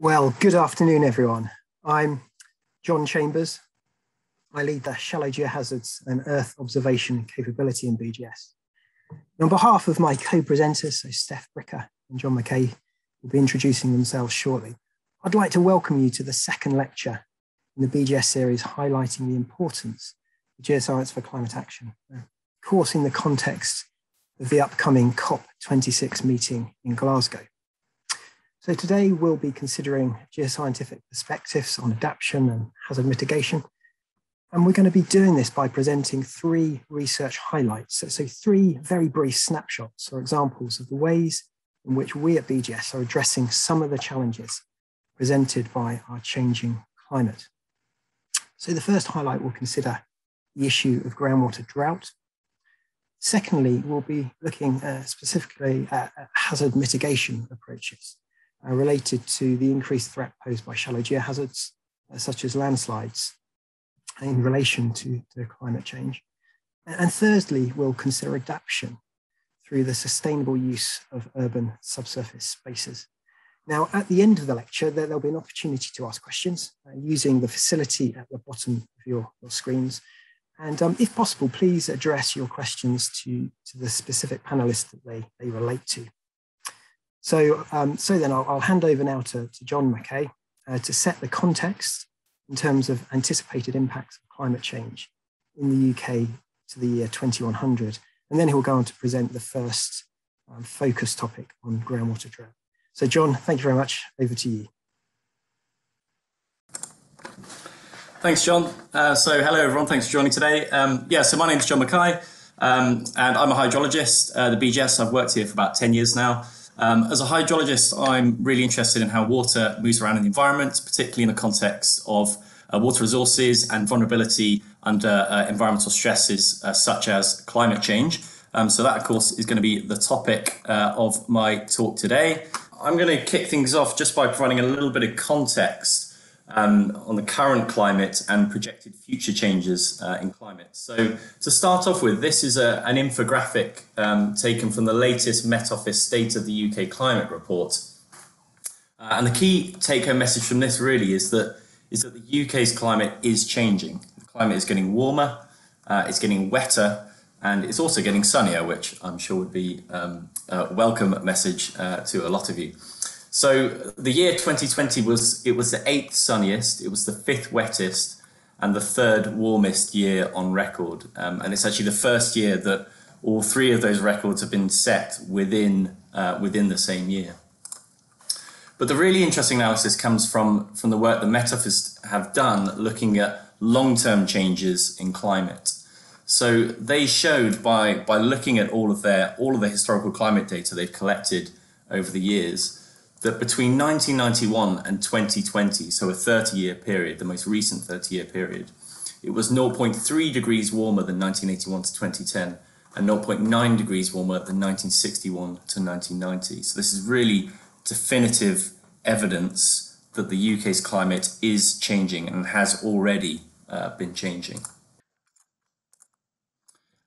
Well, good afternoon, everyone. I'm John Chambers. I lead the Shallow Geohazards and Earth Observation capability in BGS. On behalf of my co-presenters, so Steph Bricker and John Mackay, will be introducing themselves shortly. I'd like to welcome you to the second lecture in the BGS series highlighting the importance of geoscience for climate action, of course in the context of the upcoming COP26 meeting in Glasgow. So today we'll be considering geoscientific perspectives on adaptation and hazard mitigation. And we're going to be doing this by presenting three research highlights. So, so three very brief snapshots or examples of the ways in which we at BGS are addressing some of the challenges presented by our changing climate. So the first highlight will consider the issue of groundwater drought. Secondly, we'll be looking uh, specifically at, at hazard mitigation approaches uh, related to the increased threat posed by shallow geohazards, uh, such as landslides, in relation to, to climate change. And thirdly, we'll consider adaptation through the sustainable use of urban subsurface spaces. Now, at the end of the lecture, there, will be an opportunity to ask questions uh, using the facility at the bottom of your, your screens. And um, if possible, please address your questions to, to the specific panelists that they, they relate to. So, um, so then I'll, I'll, hand over now to, to John Mackay uh, to set the context in terms of anticipated impacts of climate change in the UK to the year 2100. And then he'll go on to present the first um, focus topic on groundwater drought. So John, thank you very much. Over to you. Thanks, John. Uh, so hello, everyone. Thanks for joining today. Um, yeah, so my name is John Mackay, um, and I'm a hydrologist. Uh, the BGS, I've worked here for about 10 years now. Um, as a hydrologist, I'm really interested in how water moves around in the environment, particularly in the context of uh, water resources and vulnerability under uh, environmental stresses uh, such as climate change. Um, so that, of course, is going to be the topic uh, of my talk today. I'm going to kick things off just by providing a little bit of context um, on the current climate and projected future changes uh, in climate. So to start off with, this is a, an infographic um, taken from the latest Met Office State of the UK Climate Report. Uh, and the key take-home message from this really is that is that the UK's climate is changing. The climate is getting warmer, uh, it's getting wetter, and it's also getting sunnier, which I'm sure would be um, a welcome message uh, to a lot of you. So the year 2020 was it was the eighth sunniest, it was the fifth wettest, and the third warmest year on record. Um, and it's actually the first year that all three of those records have been set within uh, within the same year. But the really interesting analysis comes from from the work the Met Office have done looking at long-term changes in climate. So they showed by by looking at all of their all of the historical climate data they've collected over the years that between 1991 and 2020, so a 30 year period, the most recent 30 year period, it was 0.3 degrees warmer than 1981 to 2010 and 0.9 degrees warmer than 1961 to 1990. So this is really definitive evidence that the UK's climate is changing and has already uh, been changing.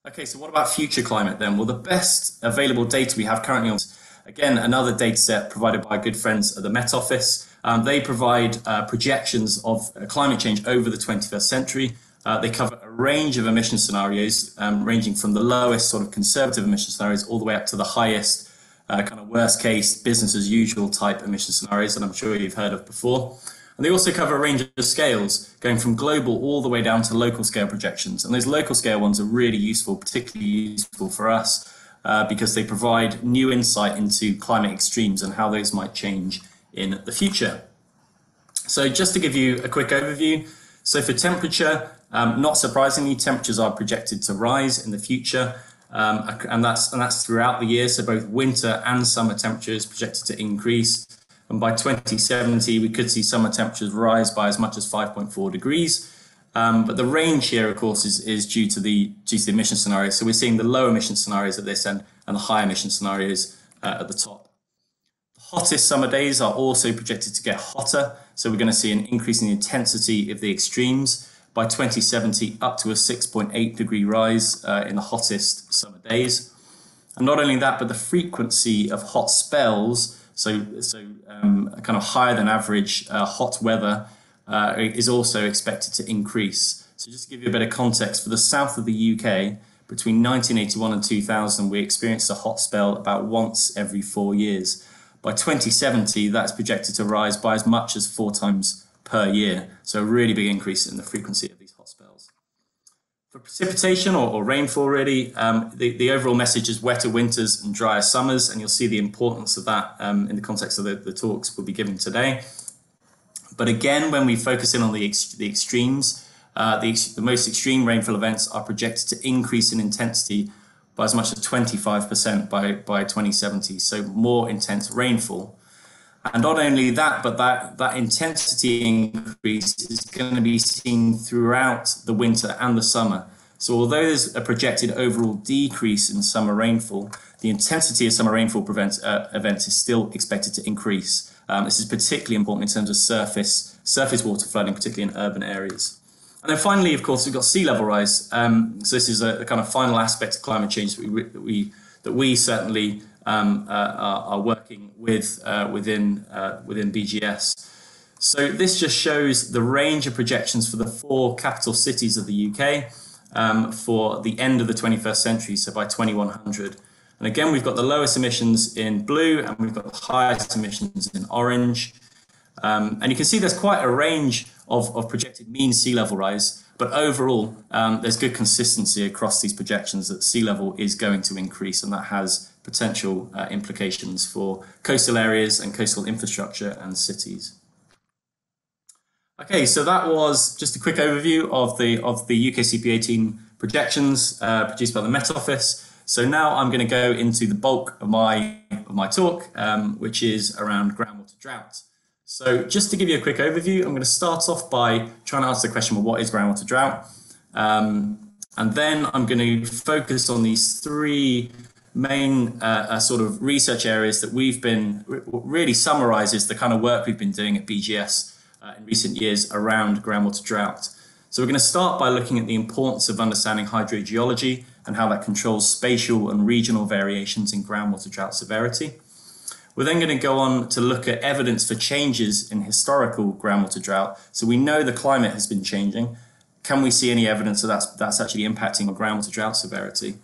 Okay, so what about future climate then? Well, the best available data we have currently on Again, another data set provided by good friends at the Met Office. Um, they provide uh, projections of uh, climate change over the 21st century. Uh, they cover a range of emission scenarios, um, ranging from the lowest sort of conservative emission scenarios all the way up to the highest uh, kind of worst case business as usual type emission scenarios that I'm sure you've heard of before. And they also cover a range of scales, going from global all the way down to local scale projections. And those local scale ones are really useful, particularly useful for us uh, because they provide new insight into climate extremes and how those might change in the future. So just to give you a quick overview, so for temperature, um, not surprisingly, temperatures are projected to rise in the future, um, and that's and that's throughout the year. So both winter and summer temperatures projected to increase, and by 2070 we could see summer temperatures rise by as much as 5.4 degrees. Um, but the range here, of course, is, is due to the due to the emission scenarios. So we're seeing the low emission scenarios at this end and the high emission scenarios uh, at the top. The hottest summer days are also projected to get hotter. So we're going to see an increase in the intensity of the extremes by 2070 up to a 6.8 degree rise uh, in the hottest summer days. And not only that, but the frequency of hot spells So, so um, kind of higher than average uh, hot weather uh, is also expected to increase. So, just to give you a bit of context, for the south of the UK, between 1981 and 2000, we experienced a hot spell about once every four years. By 2070, that's projected to rise by as much as four times per year. So, a really big increase in the frequency of these hot spells. For precipitation or, or rainfall, really, um, the, the overall message is wetter winters and drier summers, and you'll see the importance of that um, in the context of the, the talks we'll be giving today. But again, when we focus in on the, ex- the extremes, uh, the, the most extreme rainfall events are projected to increase in intensity by as much as 25% by, by 2070. So more intense rainfall. And not only that, but that, that intensity increase is going to be seen throughout the winter and the summer. So although there's a projected overall decrease in summer rainfall, the intensity of summer rainfall prevent, uh, events is still expected to increase. Um, this is particularly important in terms of surface surface water flooding, particularly in urban areas. And then finally, of course, we've got sea level rise. Um, so this is a, a, kind of final aspect of climate change that we that we, that we certainly um, uh, are, working with uh, within uh, within BGS. So this just shows the range of projections for the four capital cities of the UK um, for the end of the 21st century, so by 2100. And again, we've got the lowest emissions in blue and we've got the highest emissions in orange. Um, and you can see there's quite a range of, of projected mean sea level rise. But overall, um, there's good consistency across these projections that sea level is going to increase, and that has potential uh, implications for coastal areas and coastal infrastructure and cities. Okay, so that was just a quick overview of the of the UKCP 18 projections uh, produced by the Met Office. So now I'm going to go into the bulk of my of my talk, um, which is around groundwater drought. So just to give you a quick overview, I'm going to start off by trying to answer the question, well, what is groundwater drought? Um, and then I'm going to focus on these three main uh, uh, sort of research areas that we've been really summarizes the kind of work we've been doing at BGS uh, in recent years around groundwater drought. So we're going to start by looking at the importance of understanding hydrogeology and how that controls spatial and regional variations in groundwater drought severity. We're then going to go on to look at evidence for changes in historical groundwater drought. So we know the climate has been changing. Can we see any evidence that that's, actually impacting on groundwater drought severity?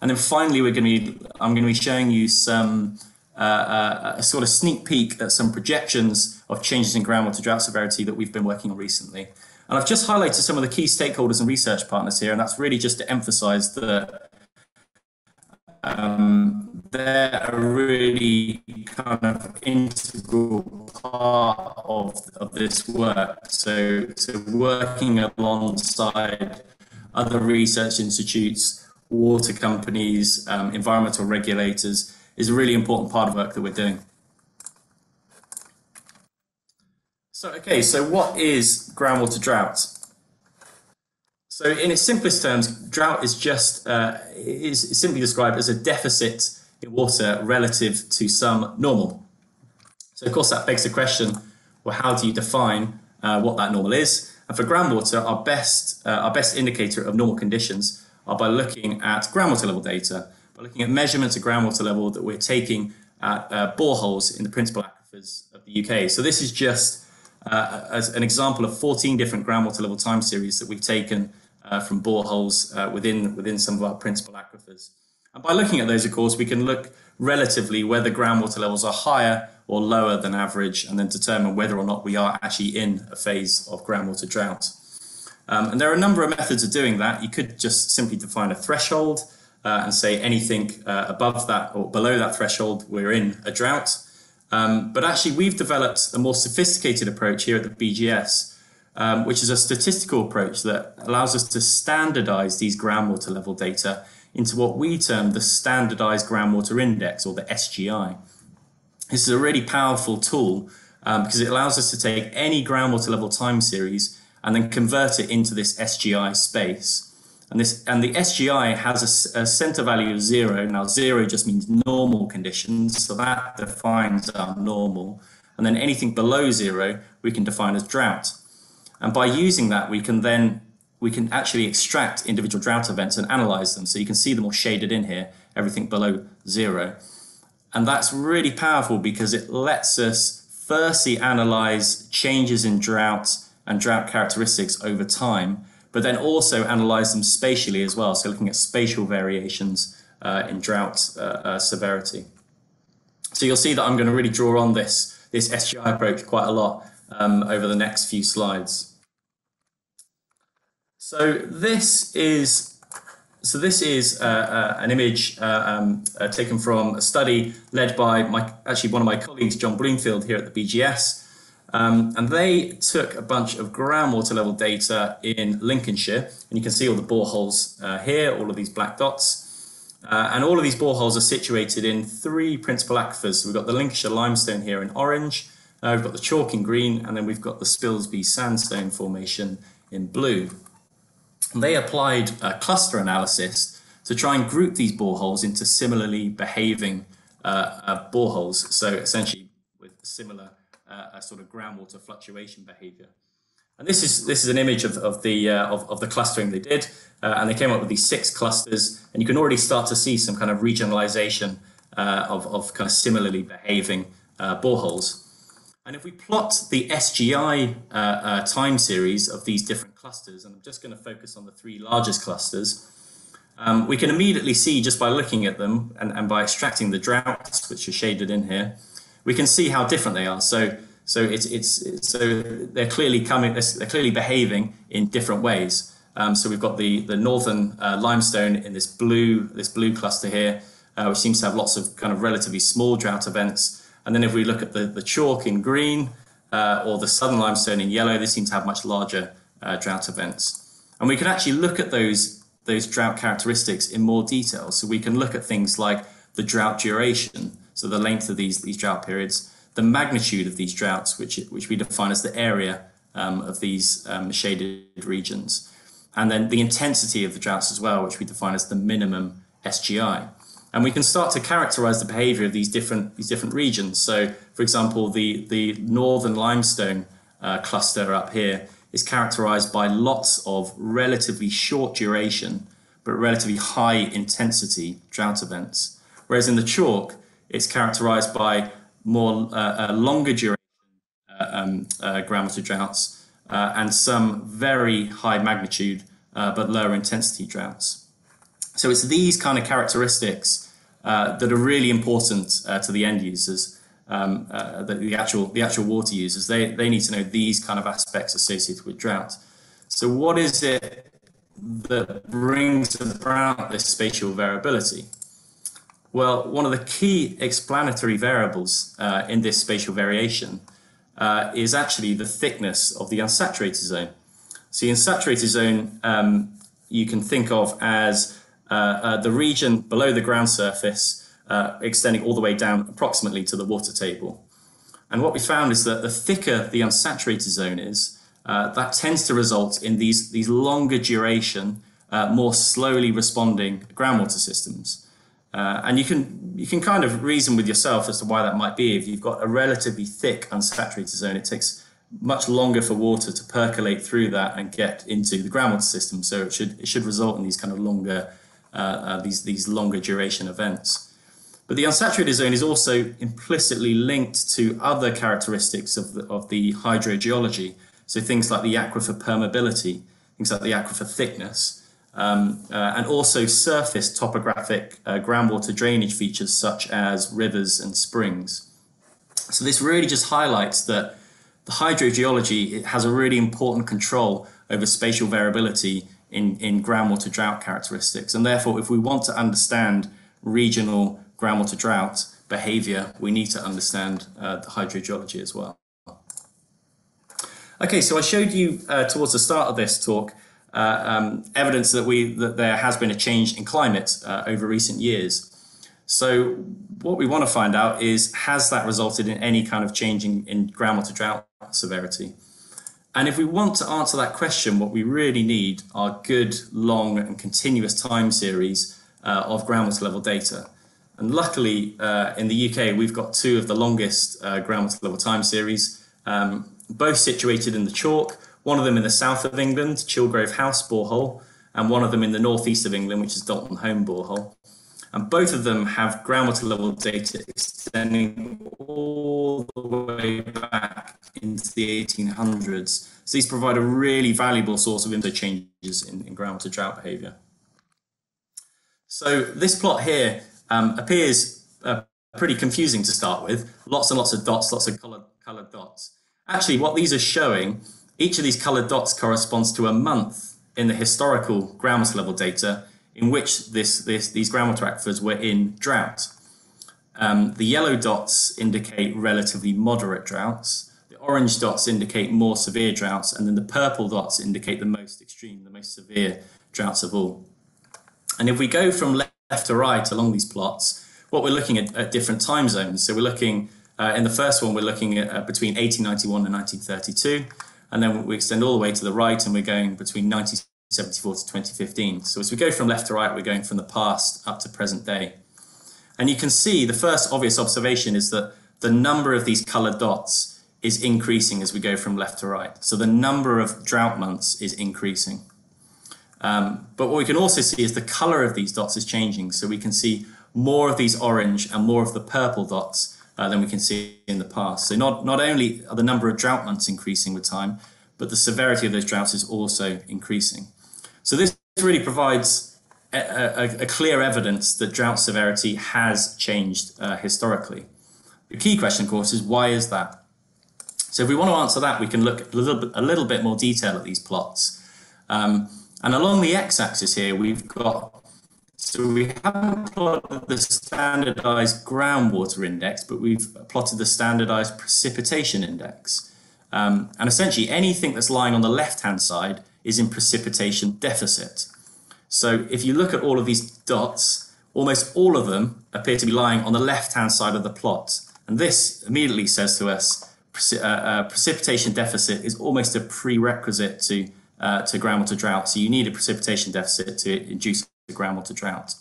And then finally, we're going to be, I'm going to be showing you some uh, uh, a sort of sneak peek at some projections of changes in groundwater drought severity that we've been working on recently. And I've just highlighted some of the key stakeholders and research partners here, and that's really just to emphasize that um, they're a really kind of integral part of, of this work. So, so working alongside other research institutes, water companies, um, environmental regulators is a really important part of work that we're doing. So, okay, so what is groundwater drought? So, in its simplest terms, drought is just uh, is simply described as a deficit in water relative to some normal. So, of course, that begs the question: Well, how do you define uh, what that normal is? And for groundwater, our best uh, our best indicator of normal conditions are by looking at groundwater level data, by looking at measurements of groundwater level that we're taking at uh, boreholes in the principal aquifers of the UK. So, this is just uh, as an example of 14 different groundwater level time series that we've taken uh, from boreholes uh, within, within some of our principal aquifers. And by looking at those, of course, we can look relatively whether groundwater levels are higher or lower than average and then determine whether or not we are actually in a phase of groundwater drought. Um, and there are a number of methods of doing that. You could just simply define a threshold uh, and say anything uh, above that or below that threshold, we're in a drought. Um, but actually, we've developed a more sophisticated approach here at the BGS um, which is a statistical approach that allows us to standardize these groundwater level data into what we term the Standardized Groundwater Index, or the SGI. This is a really powerful tool um, because it allows us to take any groundwater level time series and then convert it into this SGI space. And this and the SGI has a, a, center value of zero. Now zero just means normal conditions, so that defines our normal. And then anything below zero we can define as drought. And by using that, we can then we can actually extract individual drought events and analyze them. So you can see them all shaded in here, everything below zero. And that's really powerful because it lets us firstly analyze changes in drought and drought characteristics over time, but then also analyze them spatially as well. So looking at spatial variations uh, in drought uh, uh, severity. So you'll see that I'm going to really draw on this, this SGI approach quite a lot um, over the next few slides. So this is so this is uh, uh, an image uh, um, taken from a study led by my actually one of my colleagues, John Bloomfield, here at the BGS. Um, and they took a bunch of groundwater level data in Lincolnshire, and you can see all the boreholes uh, here, all of these black dots. Uh, and all of these boreholes are situated in three principal aquifers. So we've got the Lincolnshire limestone here in orange, uh, we've got the chalk in green, and then we've got the Spilsby sandstone formation in blue. And they applied a cluster analysis to try and group these boreholes into similarly behaving uh, uh, boreholes. So essentially with similar uh, sort of groundwater fluctuation behavior. And this is this is an image of, of the uh, of, of the clustering they did, uh, and they came up with these six clusters, and you can already start to see some kind of regionalization uh, of, of kind of similarly behaving boreholes. And if we plot the SGI uh, uh, time series of these different clusters, and I'm just going to focus on the three largest clusters, um, we can immediately see just by looking at them and, and by extracting the droughts, which are shaded in here, we can see how different they are. So, so it's, it's, so they're clearly coming, they're clearly behaving in different ways. Um, so we've got the the northern uh, limestone in this blue this blue cluster here, uh, which seems to have lots of kind of relatively small drought events. And then if we look at the, the chalk in green uh, or the southern limestone in yellow, they seem to have much larger uh, drought events. And we can actually look at those, those drought characteristics in more detail. So we can look at things like the drought duration, so the length of these, these drought periods, the magnitude of these droughts, which, which we define as the area um, of these um, shaded regions, and then the intensity of the droughts as well, which we define as the minimum SGI. And we can start to characterize the behavior of these different, these different regions. So, for example, the, the northern limestone uh, cluster up here is characterized by lots of relatively short duration, but relatively high intensity drought events. Whereas in the chalk, it's characterized by more uh, uh, longer duration uh, um, uh, groundwater droughts and some very high magnitude but lower intensity droughts. So it's these kind of characteristics that are really important to the end users, um, uh, the, the, actual the actual water users. They they need to know these kind of aspects associated with drought. So what is it that brings about this spatial variability? Well, one of the key explanatory variables uh, in this spatial variation uh, is actually the thickness of the unsaturated zone. So the unsaturated zone um, you can think of as uh, uh, the region below the ground surface uh, extending all the way down approximately to the water table. And what we found is that the thicker the unsaturated zone is, that tends to result in these, these longer duration, more slowly responding groundwater systems. Uh, and you can you can kind of reason with yourself as to why that might be. If you've got a relatively thick unsaturated zone, it takes much longer for water to percolate through that and get into the groundwater system. So it should it should result in these kind of longer uh, uh, these, these longer duration events. But the unsaturated zone is also implicitly linked to other characteristics of the, of the hydrogeology. So things like the aquifer permeability, things like the aquifer thickness, um, uh, and also surface topographic uh, groundwater drainage features such as rivers and springs. So this really just highlights that the hydrogeology has a really important control over spatial variability in, in groundwater drought characteristics. And therefore, if we want to understand regional groundwater drought behavior, we need to understand uh, the hydrogeology as well. Okay, so I showed you uh, towards the start of this talk uh, um, evidence that we that there has been a change in climate uh, over recent years. So what we want to find out is has that resulted in any kind of change in, in groundwater drought severity? And if we want to answer that question, what we really need are good, long, and continuous time series uh, of groundwater level data. And luckily, uh, in the UK, we've got two of the longest uh, groundwater level time series, um, both situated in the chalk, one of them in the south of England, Chilgrove House borehole, and one of them in the northeast of England, which is Dalton Holme borehole. And both of them have groundwater level data extending all the way back into the 1800s. So these provide a really valuable source of info changes in, in groundwater drought behavior. So this plot here um, appears uh, pretty confusing to start with. Lots and lots of dots, lots of colored, colored dots. Actually, what these are showing, each of these colored dots corresponds to a month in the historical groundwater level data in which this, this, these groundwater aquifers were in drought. Um, the yellow dots indicate relatively moderate droughts. The orange dots indicate more severe droughts, and then the purple dots indicate the most extreme, the most severe droughts of all. And if we go from left to right along these plots, what we're looking at, at different time zones. So we're looking, uh, in the first one, we're looking at uh, between 1891 and 1932. And then we extend all the way to the right and we're going between 1974 to 2015. So as we go from left to right, we're going from the past up to present day. And you can see the first obvious observation is that the number of these colored dots is increasing as we go from left to right. So the number of drought months is increasing. Um, but what we can also see is the color of these dots is changing. So we can see more of these orange and more of the purple dots uh, than we can see in the past. So not, not only are the number of drought months increasing with time, but the severity of those droughts is also increasing. So this really provides a, a, a clear evidence that drought severity has changed uh, historically. The key question, of course, is why is that? So if we want to answer that, we can look a little bit, a little bit more detail at these plots. Um, and along the x-axis here, we've got, so we haven't plotted the standardized groundwater index, but we've plotted the standardized precipitation index. Um, and essentially anything that's lying on the left-hand side is in precipitation deficit. So if you look at all of these dots, almost all of them appear to be lying on the left-hand side of the plot. And this immediately says to us, uh, uh, precipitation deficit is almost a prerequisite to uh, to groundwater drought. So you need a precipitation deficit to induce groundwater drought.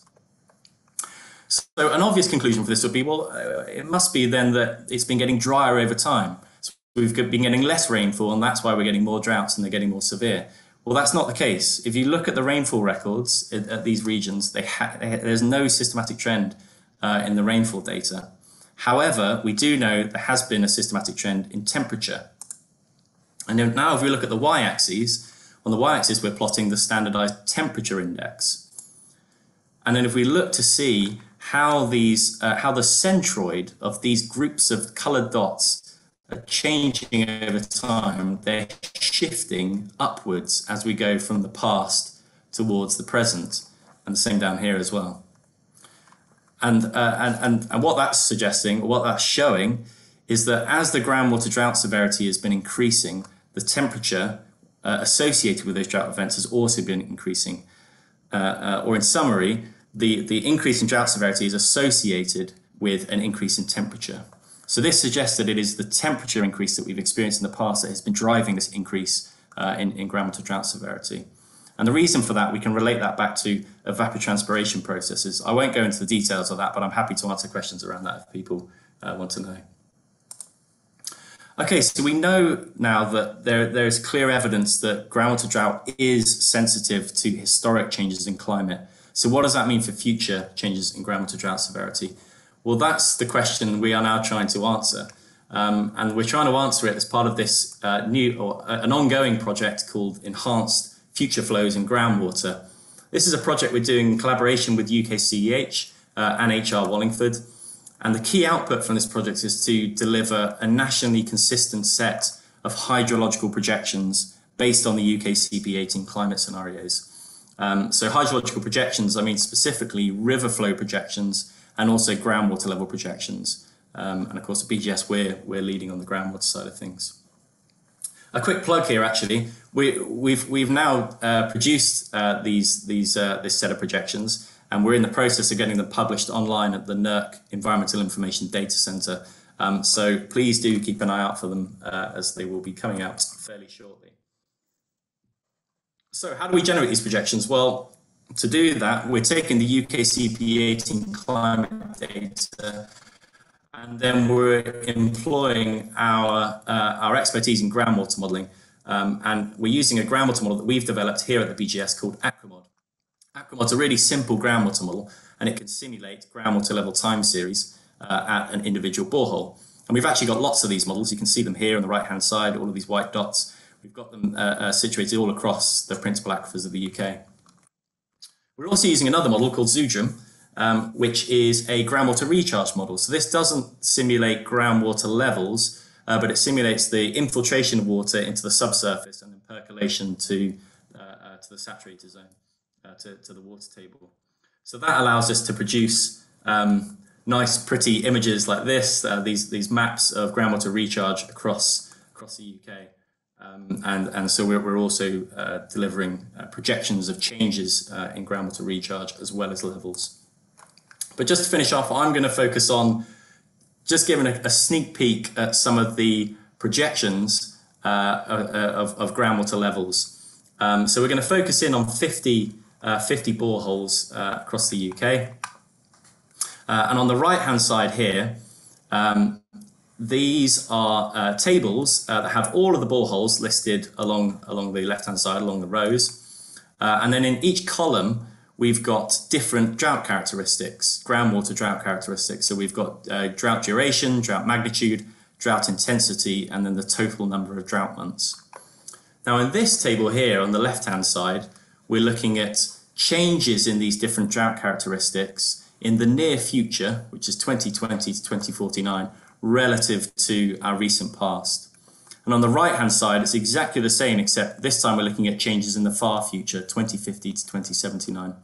So an obvious conclusion for this would be, well, it must be then that it's been getting drier over time. So we've been getting less rainfall, and that's why we're getting more droughts and they're getting more severe. Well, that's not the case. If you look at the rainfall records at, at these regions, they they there's no systematic trend uh, in the rainfall data. However, we do know there has been a systematic trend in temperature. And now, if we look at the y-axis, on the y-axis, we're plotting the standardized temperature index. And then if we look to see how these, uh, how the centroid of these groups of colored dots are changing over time, they're shifting upwards as we go from the past towards the present, and the same down here as well. And, uh, and, and, and what that's suggesting, what that's showing, is that as the groundwater drought severity has been increasing, the temperature uh, associated with those drought events has also been increasing. Uh, uh, or in summary, the, the increase in drought severity is associated with an increase in temperature. So this suggests that it is the temperature increase that we've experienced in the past that has been driving this increase uh, in, in groundwater drought severity. And the reason for that, we can relate that back to evapotranspiration processes. I won't go into the details of that, but I'm happy to answer questions around that if people uh, want to know. Okay, so we know now that there, there is clear evidence that groundwater drought is sensitive to historic changes in climate. So what does that mean for future changes in groundwater drought severity? Well, that's the question we are now trying to answer. Um, and we're trying to answer it as part of this uh, new or uh, an ongoing project called Enhanced Future Flows in Groundwater. This is a project we're doing in collaboration with UKCEH uh, and HR Wallingford. And the key output from this project is to deliver a nationally consistent set of hydrological projections based on the UK CP18 climate scenarios. Um, so hydrological projections, I mean specifically river flow projections and also groundwater level projections. Um, and of course, at BGS, we're, we're leading on the groundwater side of things. A quick plug here, actually. We, we've, we've now uh, produced uh, these, these, uh, this set of projections and we're in the process of getting them published online at the NERC Environmental Information Data Center. Um, so please do keep an eye out for them uh, as they will be coming out fairly shortly. So how do we generate these projections? Well, to do that, we're taking the UK CP18 climate data and then we're employing our, uh, our expertise in groundwater modeling. Um, and we're using a groundwater model that we've developed here at the BGS called AquiMod. AquiMod's a really simple groundwater model, and it can simulate groundwater level time series uh, at an individual borehole. And we've actually got lots of these models. You can see them here on the right-hand side, all of these white dots. We've got them uh, uh, situated all across the principal aquifers of the UK. We're also using another model called ZOODRM, um, which is a groundwater recharge model. So this doesn't simulate groundwater levels, uh, but it simulates the infiltration of water into the subsurface and then percolation to, uh, uh, to the saturated zone, uh, to, to the water table. So that allows us to produce um, nice, pretty images like this, uh, these, these maps of groundwater recharge across, across the UK. Um, and, and so we're, we're also uh, delivering uh, projections of changes uh, in groundwater recharge as well as levels. But just to finish off, I'm going to focus on just giving a, a sneak peek at some of the projections uh, of, of, groundwater levels. Um, so we're going to focus in on 50, uh, 50 boreholes across the UK. and on the right hand side here, um, these are uh, tables uh, that have all of the boreholes listed along, along the left-hand side, along the rows. Uh, and then in each column, we've got different drought characteristics, groundwater drought characteristics. So we've got uh, drought duration, drought magnitude, drought intensity, and then the total number of drought months. Now in this table here on the left-hand side, we're looking at changes in these different drought characteristics in the near future, which is 2020 to 2049, relative to our recent past. And on the right hand side, it's exactly the same, except this time we're looking at changes in the far future, 2050 to 2079.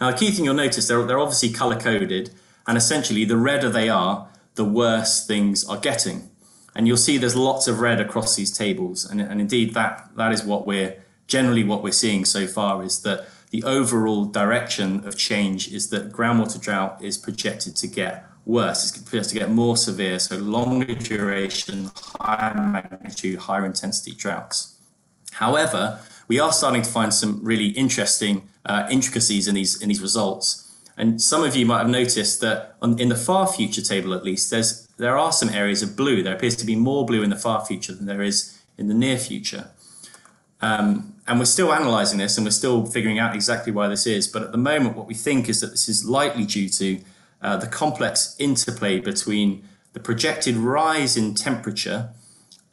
Now, the key thing you'll notice, they're, they're obviously color coded, and essentially, the redder they are, the worse things are getting. And you'll see there's lots of red across these tables. And, and indeed, that, that is what we're generally what we're seeing so far is that the overall direction of change is that groundwater drought is projected to get worse. It's projected to get more severe, so longer duration, higher magnitude, higher intensity droughts. However, we are starting to find some really interesting uh, intricacies in these in these results. And some of you might have noticed that on, in the far future table, at least, there's there are some areas of blue. There appears to be more blue in the far future than there is in the near future. Um, and we're still analysing this, and we're still figuring out exactly why this is. But at the moment, what we think is that this is likely due to uh, the complex interplay between the projected rise in temperature,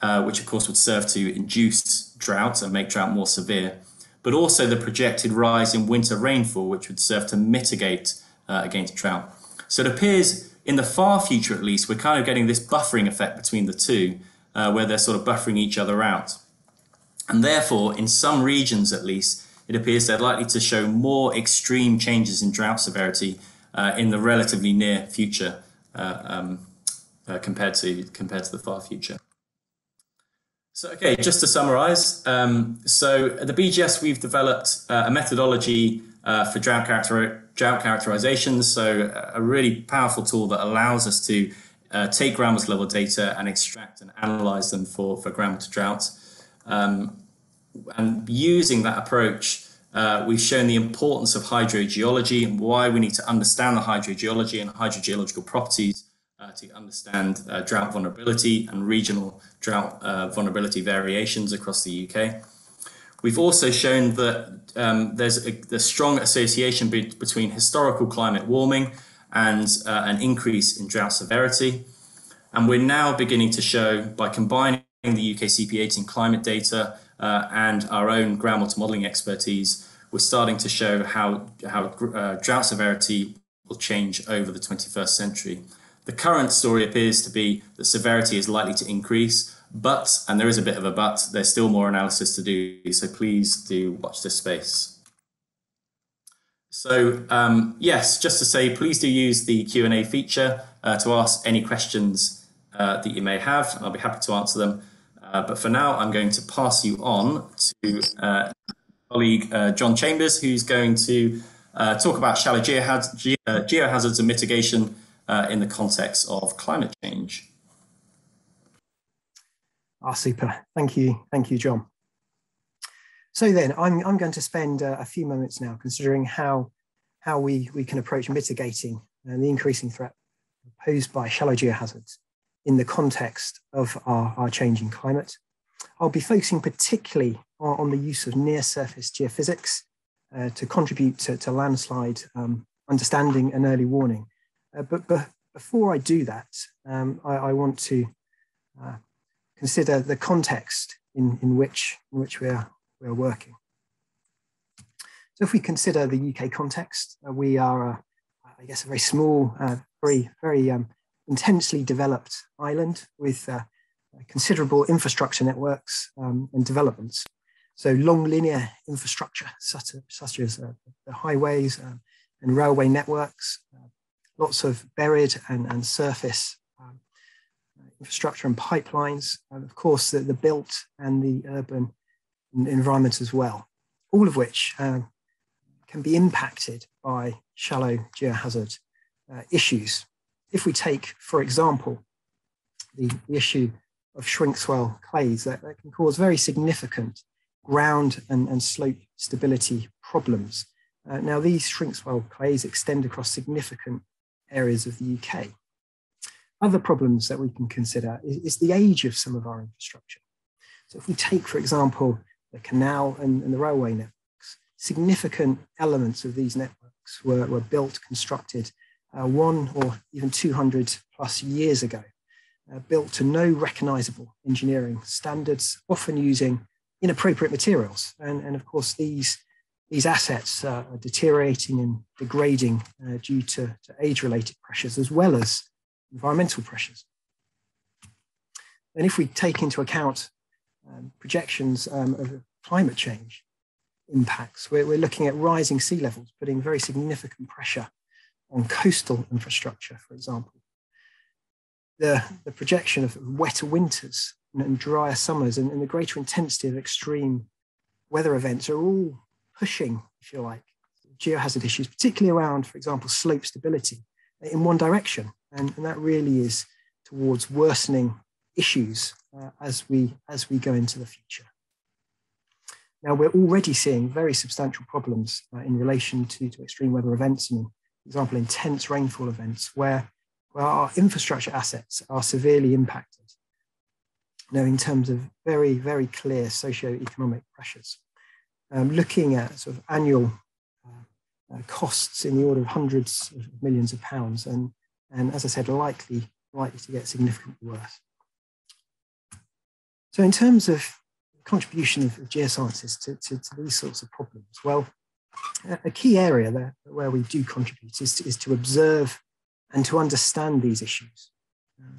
uh, which of course would serve to induce drought and make drought more severe, but also the projected rise in winter rainfall, which would serve to mitigate uh, against drought. So it appears in the far future, at least, we're kind of getting this buffering effect between the two, uh, where they're sort of buffering each other out. And therefore, in some regions at least, it appears they're likely to show more extreme changes in drought severity uh, in the relatively near future uh, um, uh, compared to compared to the far future. So, okay, just to summarize, um, so at the BGS, we've developed uh, a methodology uh, for drought, character, drought characterizations. So, a really powerful tool that allows us to uh, take groundwater level data and extract and analyze them for, for groundwater drought. Um, and using that approach, uh, we've shown the importance of hydrogeology and why we need to understand the hydrogeology and hydrogeological properties uh, to understand uh, drought vulnerability and regional drought uh, vulnerability variations across the UK. We've also shown that um, there's a, a, strong association be between historical climate warming and uh, an increase in drought severity. And we're now beginning to show by combining the UK CP18 climate data uh, and our own groundwater modelling expertise, we're starting to show how, how uh, drought severity will change over the 21st century. The current story appears to be that severity is likely to increase, but, and there is a bit of a but, there's still more analysis to do, so please do watch this space. So um, yes, just to say, please do use the Q&A feature uh, to ask any questions uh, that you may have. I'll be happy to answer them. Uh, but for now, I'm going to pass you on to uh, colleague uh, John Chambers, who's going to talk about shallow geohaz ge geohazards and mitigation in the context of climate change. Ah, super. Thank you. Thank you, John. So then I'm, I'm going to spend uh, a few moments now considering how, how we, we can approach mitigating and the increasing threat posed by shallow geohazards in the context of our, our changing climate. I'll be focusing particularly on, the use of near surface geophysics uh, to contribute to, to landslide um, understanding and early warning. Uh, but, but before I do that, um, I, I, want to uh, consider the context in, in, which, in which we are, we are working. So if we consider the UK context, uh, we are, uh, I guess, a very small, uh, very, very um, intensely developed island with uh, considerable infrastructure networks um, and developments. So long linear infrastructure, such, such as uh, the highways um, and railway networks, uh, lots of buried and, and surface um, infrastructure and pipelines, and of course the, the built and the urban environment as well, all of which um, can be impacted by shallow geohazard uh, issues. If we take, for example, the, the issue of shrink swell clays, that, that, can cause very significant ground and, and slope stability problems. Uh, now, these shrink swell clays extend across significant areas of the UK. Other problems that we can consider is, is the age of some of our infrastructure. So, if we take, for example, the canal and, and the railway networks, significant elements of these networks were, were built, constructed uh, one or even 200 plus years ago, uh, built to no recognizable engineering standards, often using inappropriate materials. And, and of course, these, these assets uh, are deteriorating and degrading uh, due to, to age related pressures as well as environmental pressures. And if we take into account um, projections um, of climate change, impacts. We're, we're looking at rising sea levels, putting very significant pressure on coastal infrastructure, for example. The, the projection of wetter winters and, and drier summers and, and the greater intensity of extreme weather events are all pushing, if you like, geohazard issues, particularly around, for example, slope stability in one direction. And, and that really is towards worsening issues uh, as, we, as we go into the future. Now, we're already seeing very substantial problems uh, in relation to, to extreme weather events and, example, intense rainfall events where, where our infrastructure assets are severely impacted. Now, in terms of very, very clear socio-economic pressures, um, looking at sort of annual uh, uh, costs in the order of hundreds of millions of pounds, and, and as I said, likely, likely to get significantly worse. So in terms of contribution of, geosciences to, to, to, these sorts of problems? Well, a key area there where we do contribute is to, is to observe and to understand these issues.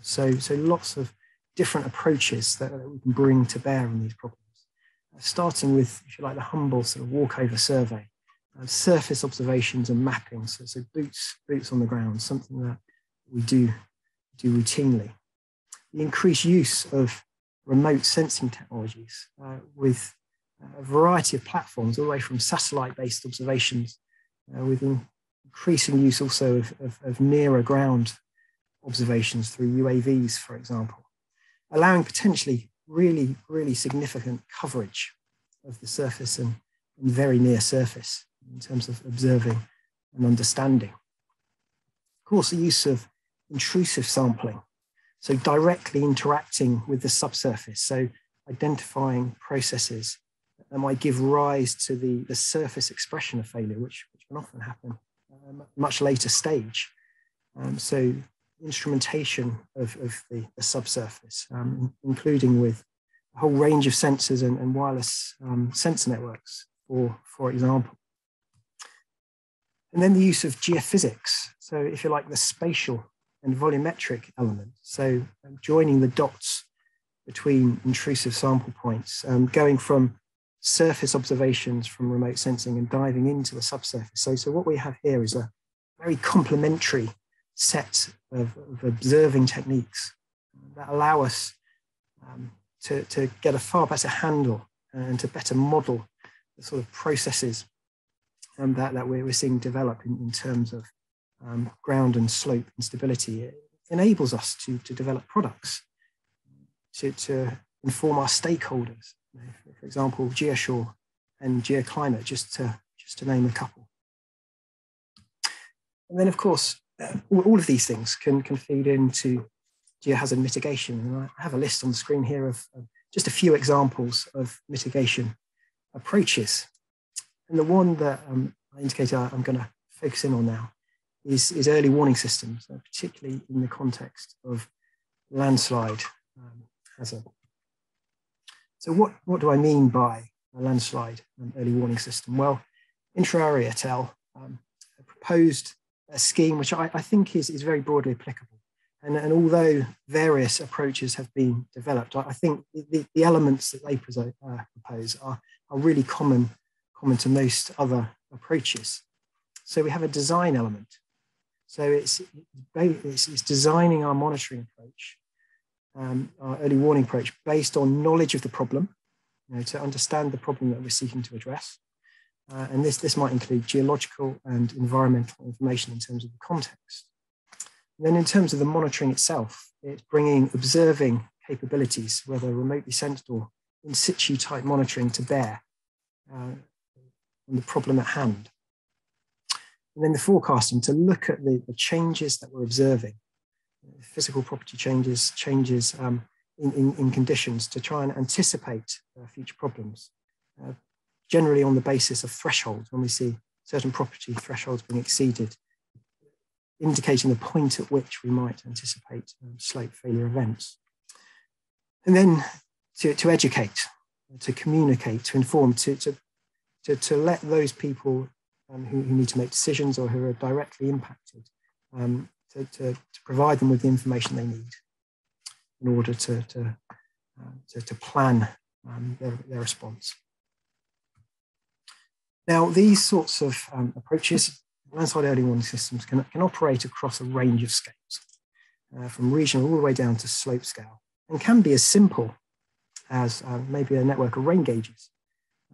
So, so lots of different approaches that, that we can bring to bear on these problems. Uh, starting with, if you like, the humble sort of walkover survey, uh, surface observations and mapping. So, so boots, boots on the ground, something that we do do routinely. The increased use of remote sensing technologies uh, with a variety of platforms, all the way from satellite-based observations, uh, with increasing use also of, of, of, nearer ground observations through UAVs, for example, allowing potentially really, really significant coverage of the surface and, and very near surface in terms of observing and understanding. Of course, the use of intrusive sampling so directly interacting with the subsurface, so identifying processes that might give rise to the, the surface expression of failure, which, which can often happen a much later stage. Um, so instrumentation of, of the, the subsurface, um, including with a whole range of sensors and, and wireless um, sensor networks, for, for example. And then the use of geophysics. So if you like, the spatial and volumetric element. So um, joining the dots between intrusive sample points, um, going from surface observations from remote sensing and diving into the subsurface. So, so what we have here is a very complementary set of, of observing techniques that allow us um, to, to get a far better handle and to better model the sort of processes um, that, that we're, seeing develop in, in terms of um, ground and slope and stability, it enables us to, to develop products, to, to inform our stakeholders. For example, GeoSure and Geoclimate, just to, just to name a couple. And then, of course, uh, all, of these things can, can feed into geohazard mitigation. And I have a list on the screen here of, of just a few examples of mitigation approaches. And the one that um, I indicated I'm going to focus in on now is, is early warning systems, uh, particularly in the context of landslide um, hazard. So what, what do I mean by a landslide early warning system? Well, Intrieri et al. Um, proposed a scheme which I, I, think is, is very broadly applicable. And, and although various approaches have been developed, I, I think the, the elements that they uh, propose are, are really common, common to most other approaches. So we have a design element. So it's, it's, it's designing our monitoring approach, um, our early warning approach, based on knowledge of the problem, you know, to understand the problem that we're seeking to address. Uh, and this, this might include geological and environmental information in terms of the context. And then in terms of the monitoring itself, it's bringing observing capabilities, whether remotely sensed or in situ type monitoring to bear uh, on the problem at hand. And then the forecasting to look at the, the changes that we're observing, physical property changes, changes um, in, in, in, conditions to try and anticipate uh, future problems, uh, generally on the basis of thresholds when we see certain property thresholds being exceeded, indicating the point at which we might anticipate um, slope failure events. And then to, to educate, to communicate, to inform, to, to, to, to let those people um, who, who, need to make decisions or who are directly impacted, um, to, to, to, provide them with the information they need in order to, to, uh, to, to, plan um, their, their response. Now, these sorts of um, approaches, landslide early warning systems, can, can operate across a range of scales, uh, from regional all the way down to slope scale, and can be as simple as uh, maybe a network of rain gauges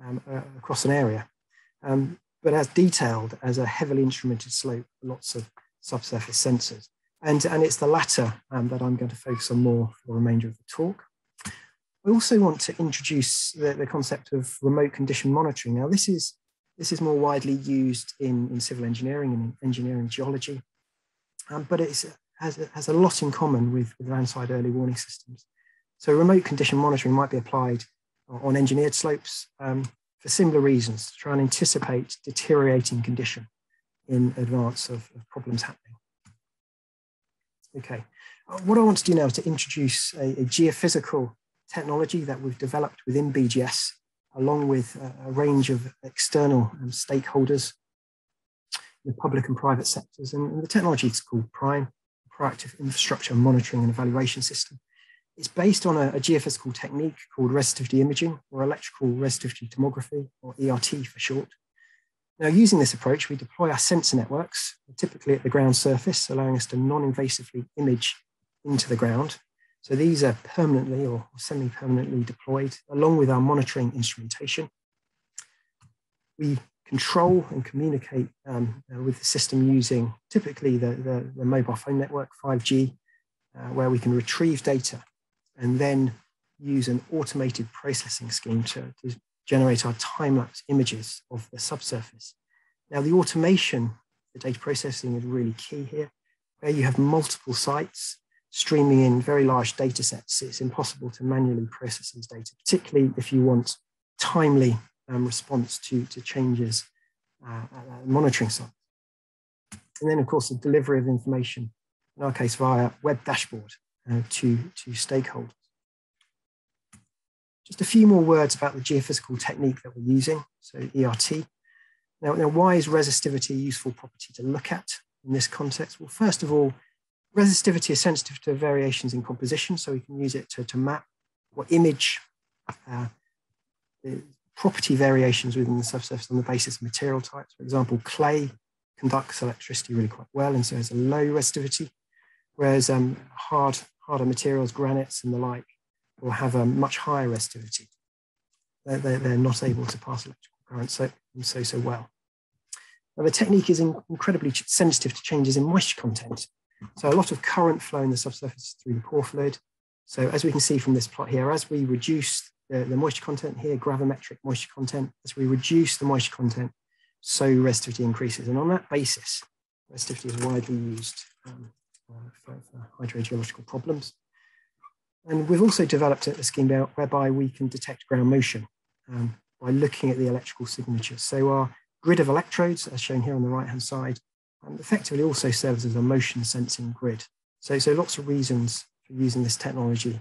um, uh, across an area. Um, but as detailed as a heavily instrumented slope, lots of subsurface sensors. And, and it's the latter um, that I'm going to focus on more for the remainder of the talk. I also want to introduce the, the concept of remote condition monitoring. Now, this is, this is more widely used in, in civil engineering and in engineering geology, um, but it has, has a lot in common with, with landslide early warning systems. So remote condition monitoring might be applied on engineered slopes, um, for similar reasons, to try and anticipate deteriorating condition in advance of, of problems happening. Okay, uh, what I want to do now is to introduce a, a geophysical technology that we've developed within BGS, along with a, a range of external um, stakeholders, the public and private sectors. And, and the technology is called PRIME, Proactive Infrastructure Monitoring and Evaluation System. It's based on a, a, geophysical technique called resistivity imaging or electrical resistivity tomography, or ERT for short. Now, using this approach, we deploy our sensor networks, typically at the ground surface, allowing us to non-invasively image into the ground. So these are permanently or semi-permanently deployed, along with our monitoring instrumentation. We control and communicate um, uh, with the system using typically the, the, the mobile phone network, 5G, uh, where we can retrieve data and then use an automated processing scheme to, to generate our time-lapse images of the subsurface. Now the automation, the data processing is really key here, where you have multiple sites streaming in very large data sets. It's impossible to manually process these data, particularly if you want timely um, response to, to changes uh, at monitoring sites. And then of course the delivery of information, in our case via web dashboard uh, to, to stakeholders. Just a few more words about the geophysical technique that we're using, so ERT. Now, now, why is resistivity a useful property to look at in this context? Well, first of all, resistivity is sensitive to variations in composition, so we can use it to, to map or image uh, the property variations within the subsurface on the basis of material types. For example, clay conducts electricity really quite well, and so has a low resistivity, whereas um, hard, harder materials, granites and the like, will have a much higher resistivity. They're, they're, they're not able to pass electrical current so, so, so well. Now, the technique is incredibly sensitive to changes in moisture content. So a lot of current flow in the subsurface through the pore fluid. So as we can see from this plot here, as we reduce the, the moisture content here, gravimetric moisture content, as we reduce the moisture content, so resistivity increases. And on that basis, resistivity is widely used um, uh, for, for hydrogeological problems. And we've also developed a scheme whereby we can detect ground motion um, by looking at the electrical signatures. So our grid of electrodes, as shown here on the right-hand side, and effectively also serves as a motion sensing grid. So, so lots of reasons for using this technology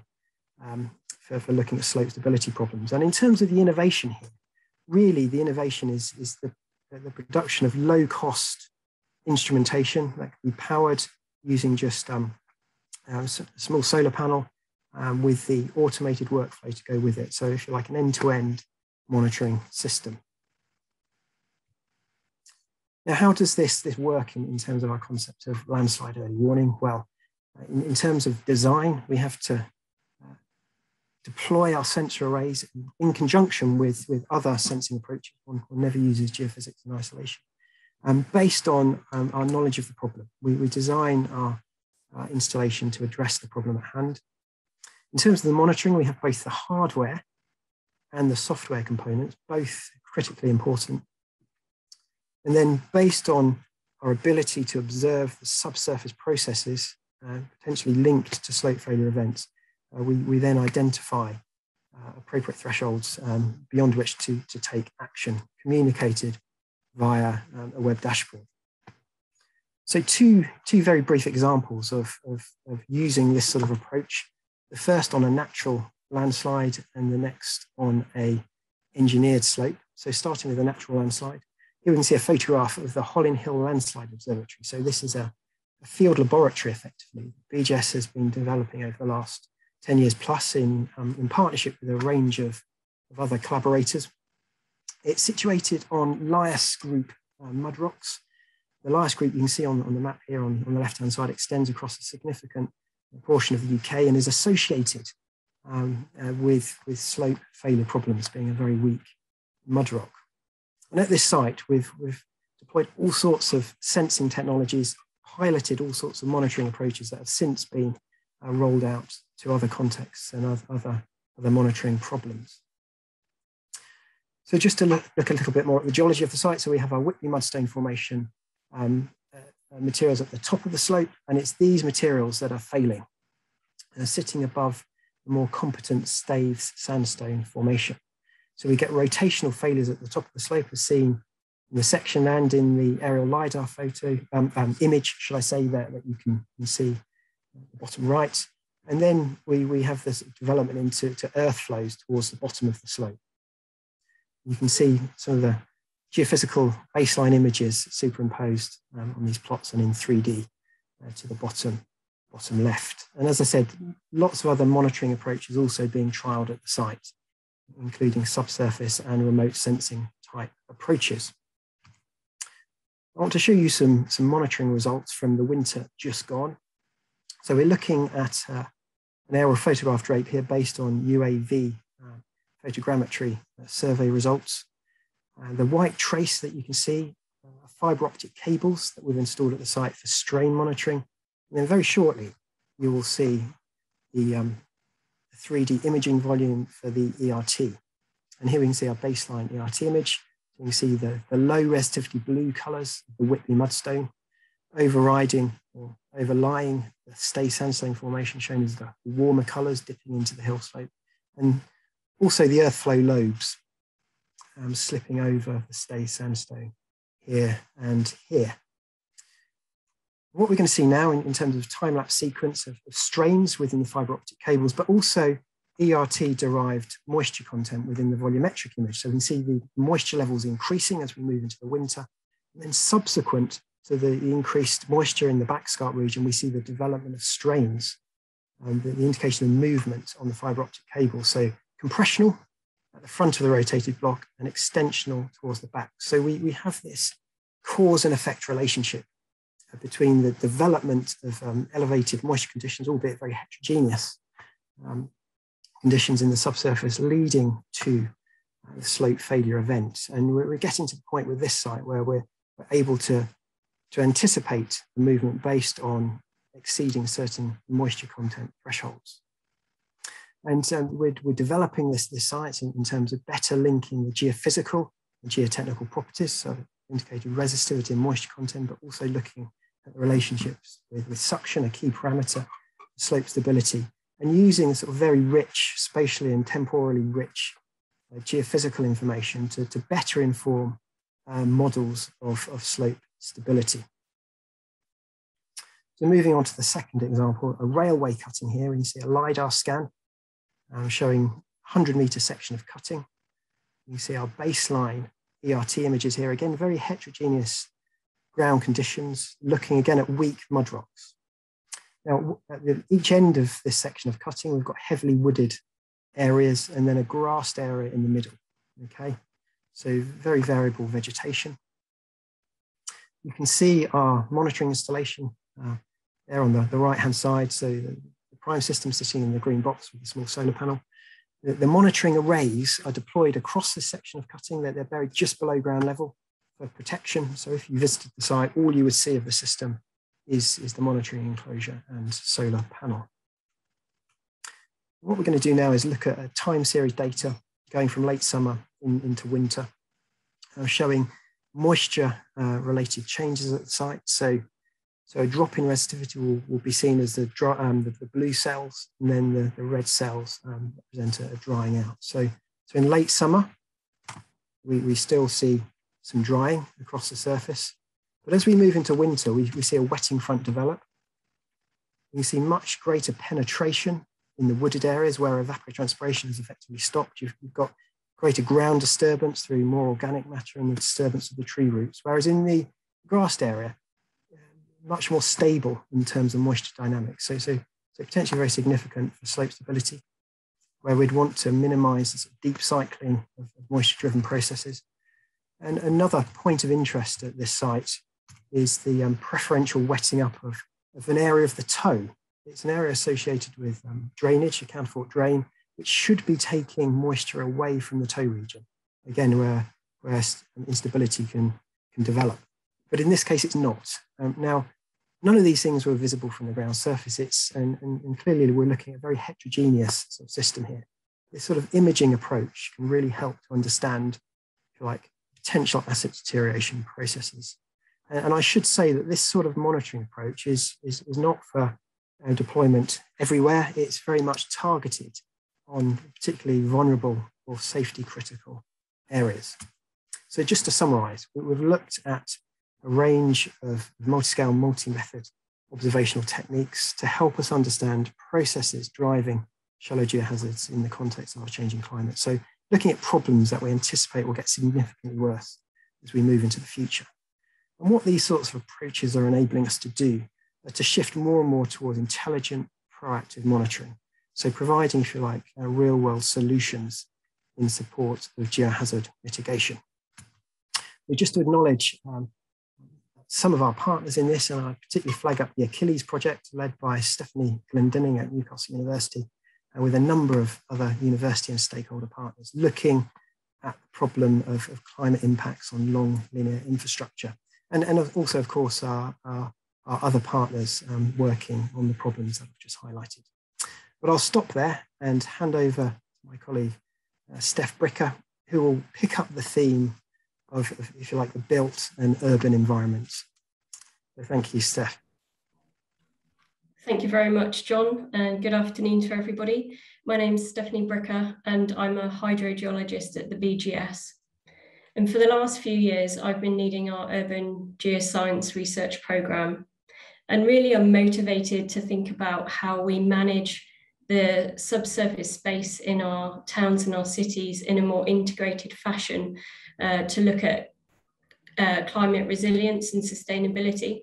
um, for, for looking at slope stability problems. And in terms of the innovation here, really the innovation is, is the, the production of low cost instrumentation that can be powered using just um, a small solar panel um, with the automated workflow to go with it. So if you like an end-to-end monitoring system. Now, how does this, this work in, in terms of our concept of landslide early warning? Well, in, in terms of design, we have to uh, deploy our sensor arrays in conjunction with, with other sensing approaches. One, one never uses geophysics in isolation. Um, based on um, our knowledge of the problem, we, we design our, our installation to address the problem at hand. In terms of the monitoring, we have both the hardware and the software components, both critically important. And then based on our ability to observe the subsurface processes uh, potentially linked to slope failure events, uh, we, we then identify uh, appropriate thresholds um, beyond which to, to take action communicated via um, a web dashboard. So two, two very brief examples of, of, of using this sort of approach. The first on a natural landslide and the next on a engineered slope. So starting with a natural landslide, here we can see a photograph of the Hollin Hill Landslide Observatory. So this is a, a field laboratory effectively. BGS has been developing over the last 10 years plus in, um, in partnership with a range of, of other collaborators. It's situated on Lias Group uh, mud rocks. The Lias Group you can see on, on the map here on, on the left-hand side extends across a significant portion of the UK and is associated um, uh, with, with slope failure problems being a very weak mud rock. And at this site, we've, we've deployed all sorts of sensing technologies, piloted all sorts of monitoring approaches that have since been uh, rolled out to other contexts and other, other monitoring problems. So just to look, look, a little bit more at the geology of the site, so we have our Whitby Mudstone Formation um, materials at the top of the slope, and it's these materials that are failing, uh, sitting above the more competent Staithes Sandstone Formation. So we get rotational failures at the top of the slope as seen in the section and in the aerial LiDAR photo, um, um, image, should I say, there that you can, can see the bottom right. And then we, we have this development into to earth flows towards the bottom of the slope. You can see some of the geophysical baseline images superimposed um, on these plots and in 3D uh, to the bottom, bottom left. And as I said, lots of other monitoring approaches also being trialed at the site, including subsurface and remote sensing type approaches. I want to show you some, some monitoring results from the winter just gone. So we're looking at uh, an aerial photograph drape here based on UAV uh, photogrammetry uh, survey results. Uh, the white trace that you can see are fiber optic cables that we've installed at the site for strain monitoring. And then very shortly, you will see the, um, 3D imaging volume for the ERT. And here we can see our baseline ERT image. You can see the, the low resistivity blue colors the Whitby mudstone overriding or overlying the Staithes sandstone formation shown as the warmer colors dipping into the hill slope. And also the earth flow lobes um, slipping over the Staithes sandstone here and here. What we're going to see now in, in terms of time-lapse sequence of, of strains within the fiber optic cables, but also ERT derived moisture content within the volumetric image. So we can see the moisture levels increasing as we move into the winter. And then subsequent to the increased moisture in the backscarp region, we see the development of strains and the, the indication of movement on the fiber optic cable. So compressional at the front of the rotated block and extensional towards the back. So we, we have this cause and effect relationship between the development of um, elevated moisture conditions, albeit very heterogeneous um, conditions in the subsurface, leading to uh, the slope failure event. And we're, we're, getting to the point with this site where we're, we're able to, to anticipate the movement based on exceeding certain moisture content thresholds. And we're, we're developing this, this science in, in, terms of better linking the geophysical and geotechnical properties, so indicated resistivity and moisture content, but also looking at the relationships with, with suction, a key parameter, slope stability, and using sort of very rich, spatially and temporally rich uh, geophysical information to, to better inform uh, models of, of slope stability. So moving on to the second example, a railway cutting here, and you see a LiDAR scan um, showing 100 meter section of cutting. You see our baseline ERT images here, again, very heterogeneous ground conditions, looking again at weak mud rocks. Now, at each end of this section of cutting, we've got heavily wooded areas and then a grassed area in the middle, okay? So very variable vegetation. You can see our monitoring installation uh, there on the, the right-hand side. So the, the, prime system sitting in the green box with a small solar panel. The, the, monitoring arrays are deployed across this section of cutting. They're, they're buried just below ground level for protection. So if you visited the site, all you would see of the system is, is the monitoring enclosure and solar panel. What we're going to do now is look at a time series data going from late summer in, into winter, uh, showing moisture uh, related changes at the site. So, so a drop in resistivity will, will be seen as the, dry, um, the, the, blue cells, and then the, the red cells um, represent a, drying out. So, so in late summer, we, we still see some drying across the surface. But as we move into winter, we, we see a wetting front develop. We see much greater penetration in the wooded areas where evapotranspiration has effectively stopped. You've, you've got greater ground disturbance through more organic matter and the disturbance of the tree roots. Whereas in the grassed area, much more stable in terms of moisture dynamics. So, so, so potentially very significant for slope stability, where we'd want to minimize the deep cycling of, of moisture driven processes. And another point of interest at this site is the um, preferential wetting up of, of an area of the toe. It's an area associated with um, drainage, a counterfort drain, which should be taking moisture away from the toe region, again, where, where instability can, can develop. But in this case, it's not. Um, now, none of these things were visible from the ground surface. It's, and, and, and clearly, we're looking at a very heterogeneous sort of system here. This sort of imaging approach can really help to understand, if you like, potential asset deterioration processes and I should say that this sort of monitoring approach is, is, is not for uh, deployment everywhere. It's very much targeted on particularly vulnerable or safety critical areas. So just to summarize, we've looked at a range of multi-scale, multi-method observational techniques to help us understand processes driving shallow geohazards in the context of our changing climate. So looking at problems that we anticipate will get significantly worse as we move into the future. And what these sorts of approaches are enabling us to do are to shift more and more towards intelligent, proactive monitoring. So providing, if you like, real world solutions in support of geohazard mitigation. We just to acknowledge um, some of our partners in this, and I particularly flag up the Achilles project led by Stephanie Glendinning at Newcastle University, uh, with a number of other university and stakeholder partners looking at the problem of, of climate impacts on long linear infrastructure and, and also, of course, our, our, our other partners um, working on the problems that I've just highlighted. But I'll stop there and hand over to my colleague, uh, Steph Bricker, who will pick up the theme of, if you like, the built and urban environments. So thank you, Steph. Thank you very much, John, and good afternoon to everybody. My name is Stephanie Bricker, and I'm a hydrogeologist at the BGS. And for the last few years, I've been leading our urban geoscience research program. And really, I'm motivated to think about how we manage the subsurface space in our towns and our cities in a more integrated fashion uh, to look at uh, climate resilience and sustainability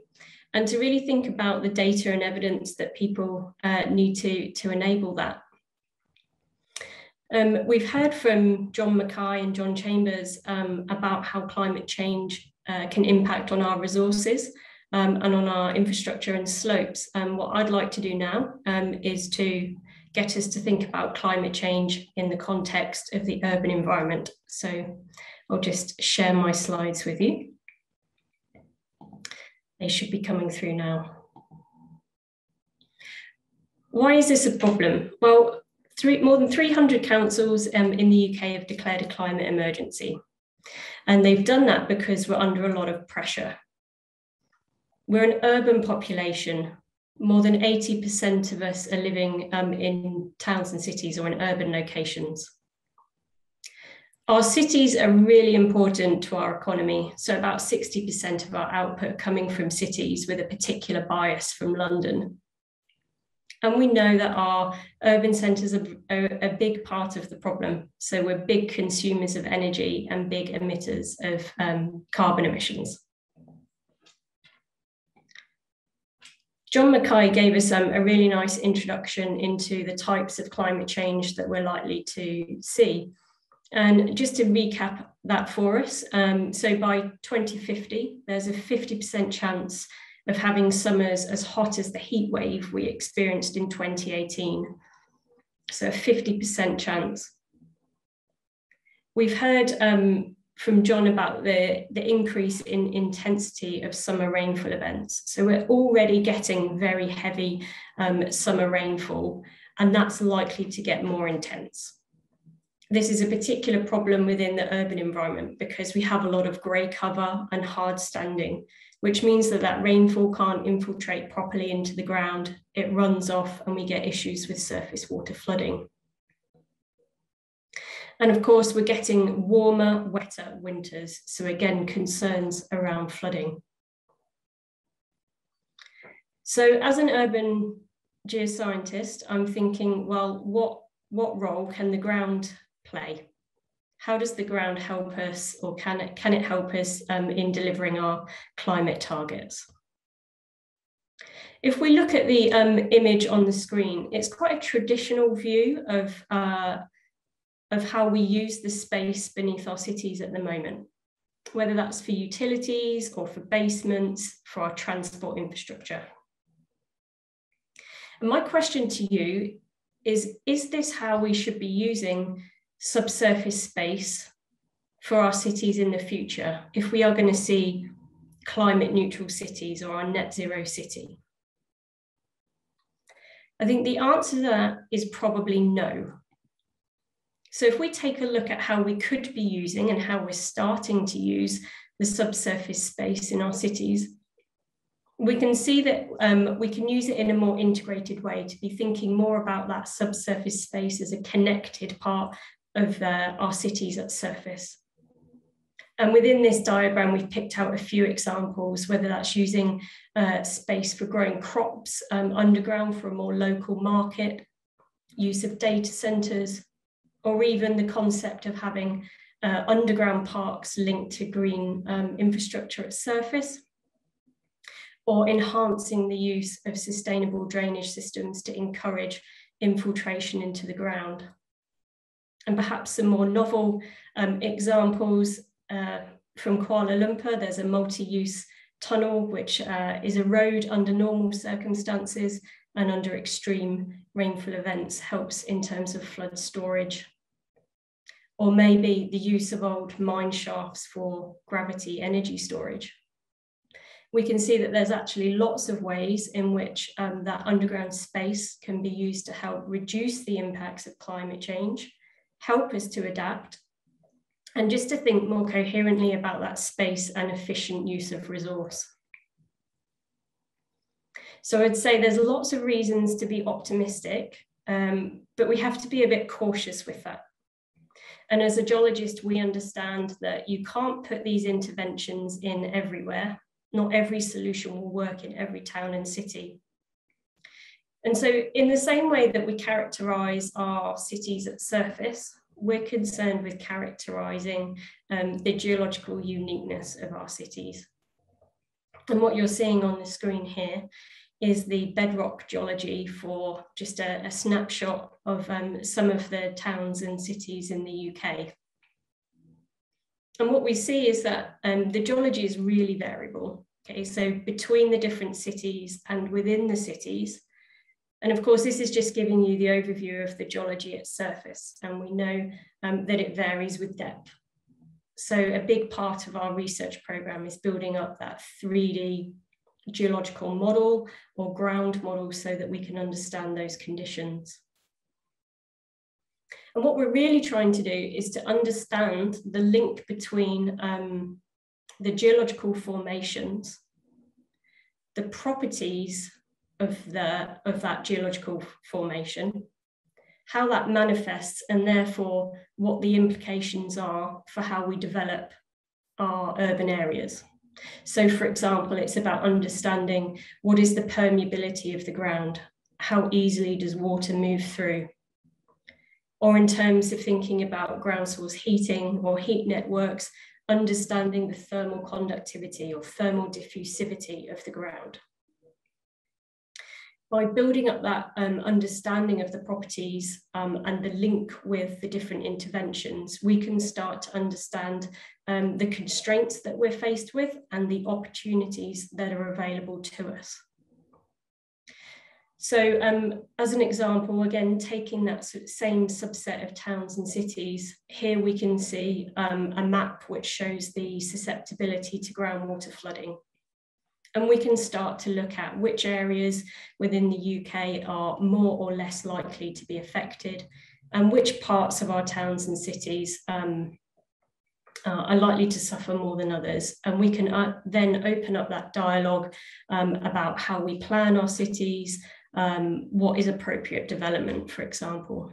and to really think about the data and evidence that people uh, need to, to enable that. Um, we've heard from John Mackay and John Chambers um, about how climate change uh, can impact on our resources um, and on our infrastructure and slopes. What I'd like to do now um, is to get us to think about climate change in the context of the urban environment. So I'll just share my slides with you. They should be coming through now. Why is this a problem? Well, three, more than 300 councils um, in the UK have declared a climate emergency. And they've done that because we're under a lot of pressure. We're an urban population. More than 80% of us are living um, in towns and cities or in urban locations. Our cities are really important to our economy. So about 60% of our output coming from cities with a particular bias from London. And we know that our urban centres are a, big part of the problem. So we're big consumers of energy and big emitters of um, carbon emissions. John Mackay gave us um, a really nice introduction into the types of climate change that we're likely to see. And just to recap that for us, um, so by 2050, there's a 50% chance of having summers as hot as the heat wave we experienced in 2018. So a 50% chance. We've heard um, from John about the, the increase in intensity of summer rainfall events. So we're already getting very heavy um, summer rainfall, and that's likely to get more intense. This is a particular problem within the urban environment because we have a lot of grey cover and hard standing, which means that that rainfall can't infiltrate properly into the ground. It runs off and we get issues with surface water flooding. And of course, we're getting warmer, wetter winters. So again, concerns around flooding. So as an urban geoscientist, I'm thinking, well, what, what role can the ground play? how does the ground help us or can it, can it help us um, in delivering our climate targets? If we look at the um, image on the screen, it's quite a traditional view of, uh, of how we use the space beneath our cities at the moment, whether that's for utilities or for basements, for our transport infrastructure. And my question to you is, is this how we should be using subsurface space for our cities in the future if we are going to see climate neutral cities or our net zero city? I think the answer to that is probably no. So if we take a look at how we could be using and how we're starting to use the subsurface space in our cities, we can see that um, we can use it in a more integrated way to be thinking more about that subsurface space as a connected part of uh, our cities at surface. And within this diagram, we've picked out a few examples, whether that's using uh, space for growing crops um, underground for a more local market, use of data centres, or even the concept of having uh, underground parks linked to green um, infrastructure at surface, or enhancing the use of sustainable drainage systems to encourage infiltration into the ground and perhaps some more novel um, examples uh, from Kuala Lumpur. There's a multi-use tunnel, which uh, is a road under normal circumstances and under extreme rainfall events helps in terms of flood storage. Or maybe the use of old mine shafts for gravity energy storage. We can see that there's actually lots of ways in which um, that underground space can be used to help reduce the impacts of climate change help us to adapt, and just to think more coherently about that space and efficient use of resource. So I'd say there's lots of reasons to be optimistic, um, but we have to be a bit cautious with that. And as a geologist, we understand that you can't put these interventions in everywhere. Not every solution will work in every town and city. And so in the same way that we characterize our cities at surface, we're concerned with characterizing um, the geological uniqueness of our cities. And what you're seeing on the screen here is the bedrock geology for just a, a snapshot of um, some of the towns and cities in the UK. And what we see is that um, the geology is really variable. Okay, so between the different cities and within the cities, and of course, this is just giving you the overview of the geology at surface, and we know um, that it varies with depth. So a big part of our research program is building up that 3D geological model or ground model so that we can understand those conditions. And what we're really trying to do is to understand the link between um, the geological formations, the properties of, the, of that geological formation, how that manifests and therefore what the implications are for how we develop our urban areas. So for example, it's about understanding what is the permeability of the ground? How easily does water move through? Or in terms of thinking about ground source heating or heat networks, understanding the thermal conductivity or thermal diffusivity of the ground. By building up that um, understanding of the properties um, and the link with the different interventions, we can start to understand um, the constraints that we're faced with and the opportunities that are available to us. So um, as an example, again, taking that same subset of towns and cities, here we can see um, a map which shows the susceptibility to groundwater flooding. And we can start to look at which areas within the UK are more or less likely to be affected and which parts of our towns and cities um, are likely to suffer more than others. And we can uh, then open up that dialogue um, about how we plan our cities, um, what is appropriate development, for example.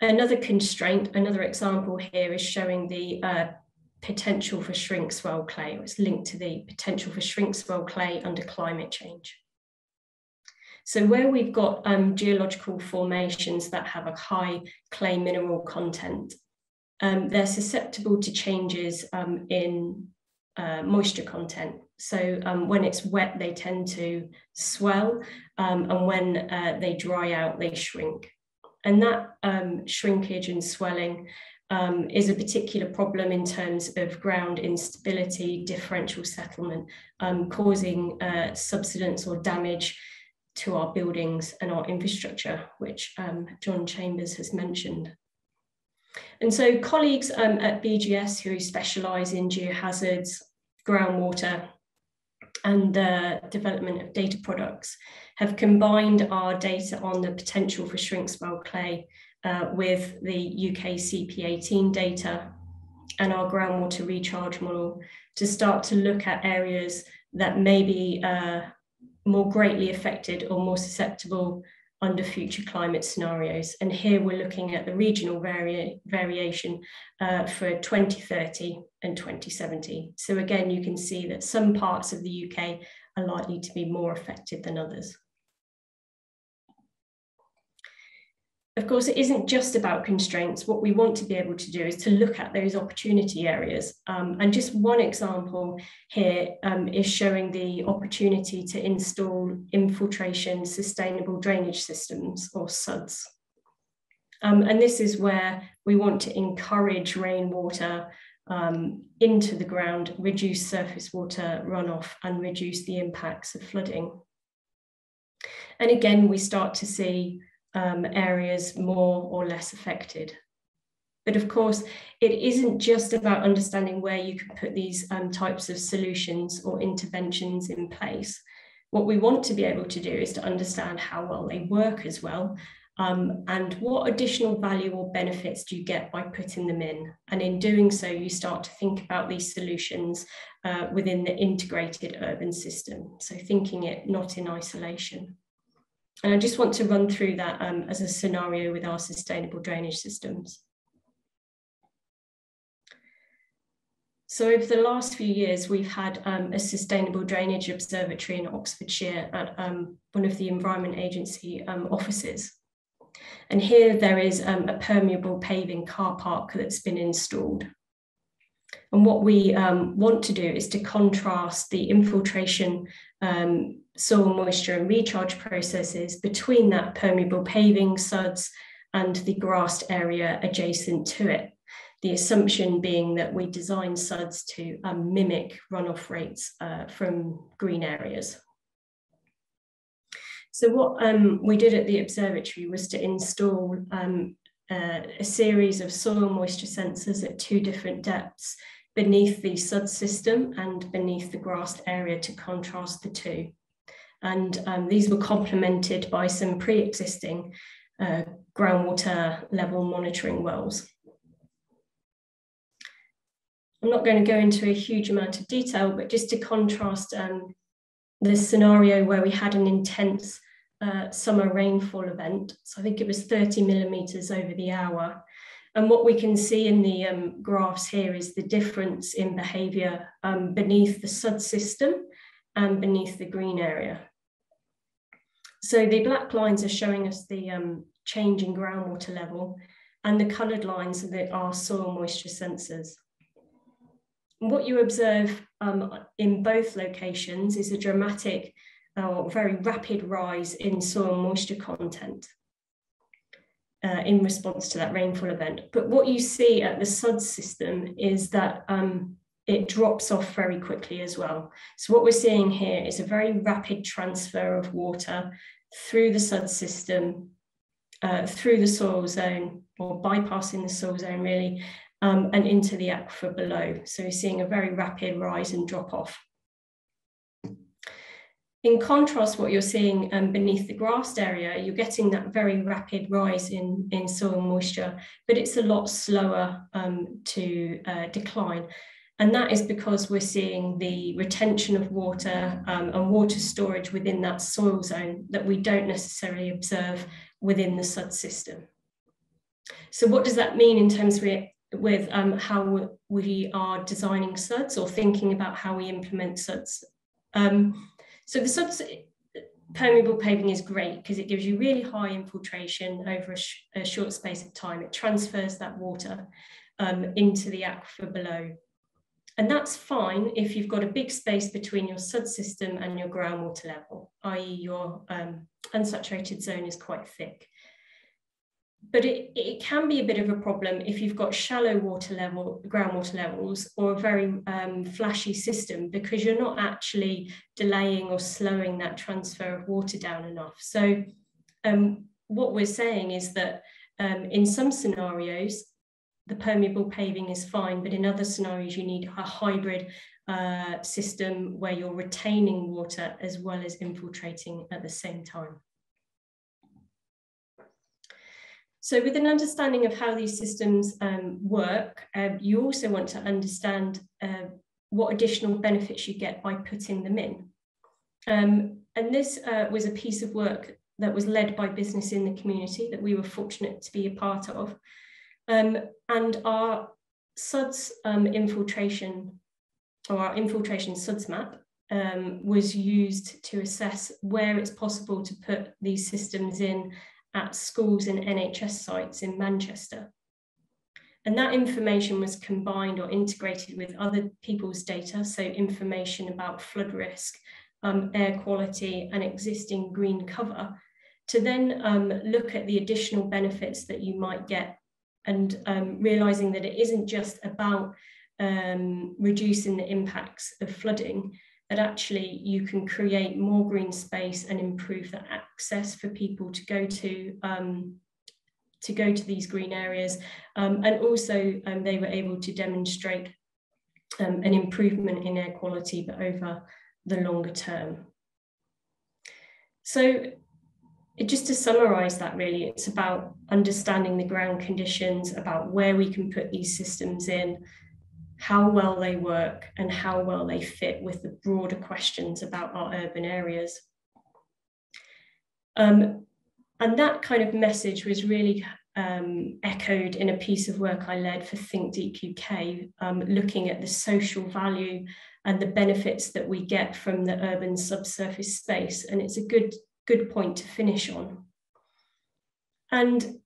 Another constraint, another example here is showing the uh, potential for shrink swell clay. It's linked to the potential for shrink swell clay under climate change. So where we've got um, geological formations that have a high clay mineral content, um, they're susceptible to changes um, in uh, moisture content. So um, when it's wet, they tend to swell, um, and when uh, they dry out, they shrink. And that um, shrinkage and swelling um, is a particular problem in terms of ground instability, differential settlement, um, causing uh, subsidence or damage to our buildings and our infrastructure, which um, John Chambers has mentioned. And so colleagues um, at BGS who specialise in geohazards, groundwater, and the development of data products have combined our data on the potential for shrink swell clay uh, with the UK CP18 data and our groundwater recharge model to start to look at areas that may be uh, more greatly affected or more susceptible under future climate scenarios. And here we're looking at the regional vari variation uh, for 2030 and 2070. So again, you can see that some parts of the UK are likely to be more affected than others. Of course, it isn't just about constraints. What we want to be able to do is to look at those opportunity areas. Um, and just one example here um, is showing the opportunity to install infiltration sustainable drainage systems or SUDS. Um, and this is where we want to encourage rainwater um, into the ground, reduce surface water runoff and reduce the impacts of flooding. And again, we start to see um, areas more or less affected. But of course, it isn't just about understanding where you can put these um, types of solutions or interventions in place. What we want to be able to do is to understand how well they work as well um, and what additional value or benefits do you get by putting them in? And in doing so, you start to think about these solutions uh, within the integrated urban system. So thinking it not in isolation. And I just want to run through that um, as a scenario with our sustainable drainage systems. So over the last few years, we've had um, a sustainable drainage observatory in Oxfordshire at um, one of the Environment Agency um, offices. And here there is um, a permeable paving car park that's been installed. And what we um, want to do is to contrast the infiltration um, soil moisture and recharge processes between that permeable paving suds and the grassed area adjacent to it. The assumption being that we design suds to um, mimic runoff rates uh, from green areas. So what um, we did at the observatory was to install um, uh, a series of soil moisture sensors at two different depths beneath the sud system and beneath the grassed area to contrast the two. And um, these were complemented by some pre-existing uh, groundwater level monitoring wells. I'm not going to go into a huge amount of detail, but just to contrast um, the scenario where we had an intense uh, summer rainfall event. So I think it was 30 millimeters over the hour. And what we can see in the um, graphs here is the difference in behavior um, beneath the SUD system and beneath the green area. So the black lines are showing us the um, change in groundwater level and the coloured lines are, soil moisture sensors. what you observe um, in both locations is a dramatic or very rapid rise in soil moisture content uh, in response to that rainfall event. But what you see at the SUD system is that um, it drops off very quickly as well. So what we're seeing here is a very rapid transfer of water through the SUD system, uh, through the soil zone, or bypassing the soil zone really, um, and into the aquifer below. So we're seeing a very rapid rise and drop off. In contrast, what you're seeing um, beneath the grassed area, you're getting that very rapid rise in, in soil moisture, but it's a lot slower um, to uh, decline. And that is because we're seeing the retention of water um, and water storage within that soil zone that we don't necessarily observe within the SUD system. So what does that mean in terms with um, how we are designing SUDs or thinking about how we implement SUDs? Um, so the SUDs permeable paving is great because it gives you really high infiltration over a, sh a short space of time. It transfers that water um, into the aquifer below. And that's fine if you've got a big space between your SUD system and your groundwater level, i.e. your um, unsaturated zone is quite thick. But it, it can be a bit of a problem if you've got shallow water level, groundwater levels, or a very um, flashy system because you're not actually delaying or slowing that transfer of water down enough. So um, what we're saying is that um, in some scenarios, the permeable paving is fine, but in other scenarios, you need a hybrid uh, system where you're retaining water as well as infiltrating at the same time. So with an understanding of how these systems um, work, um, you also want to understand uh, what additional benefits you get by putting them in. Um, and this uh, was a piece of work that was led by business in the community that we were fortunate to be a part of. Um, and our SUDS um, infiltration, or our infiltration SUDS map, um, was used to assess where it's possible to put these systems in at schools and NHS sites in Manchester. And that information was combined or integrated with other people's data, so information about flood risk, um, air quality, and existing green cover, to then um, look at the additional benefits that you might get and um, realizing that it isn't just about um, reducing the impacts of flooding, that actually you can create more green space and improve the access for people to go to um, to go to these green areas. Um, and also um, they were able to demonstrate um, an improvement in air quality, but over the longer term. So just to summarize that really, it's about understanding the ground conditions, about where we can put these systems in, how well they work, and how well they fit with the broader questions about our urban areas. Um, and that kind of message was really um, echoed in a piece of work I led for Think Deep UK, um, looking at the social value and the benefits that we get from the urban subsurface space. And it's a good good point to finish on. And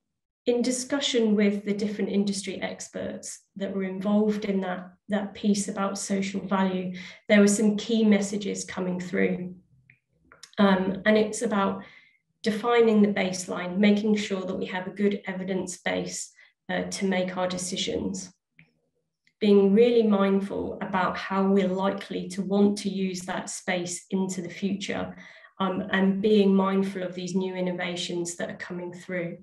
in discussion with the different industry experts that were involved in that, that piece about social value, there were some key messages coming through. Um, and it's about defining the baseline, making sure that we have a good evidence base uh, to make our decisions. Being really mindful about how we're likely to want to use that space into the future um, and being mindful of these new innovations that are coming through.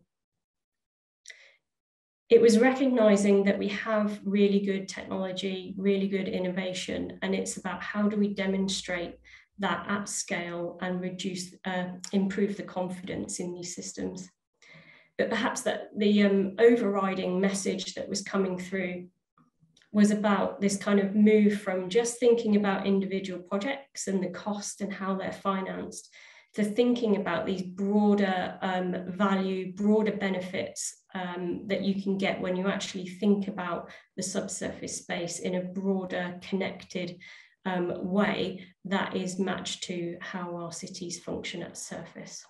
It was recognizing that we have really good technology, really good innovation, and it's about how do we demonstrate that at scale and reduce, uh, improve the confidence in these systems. But perhaps that the um, overriding message that was coming through was about this kind of move from just thinking about individual projects and the cost and how they're financed to thinking about these broader um, value, broader benefits um, that you can get when you actually think about the subsurface space in a broader, connected um, way that is matched to how our cities function at surface.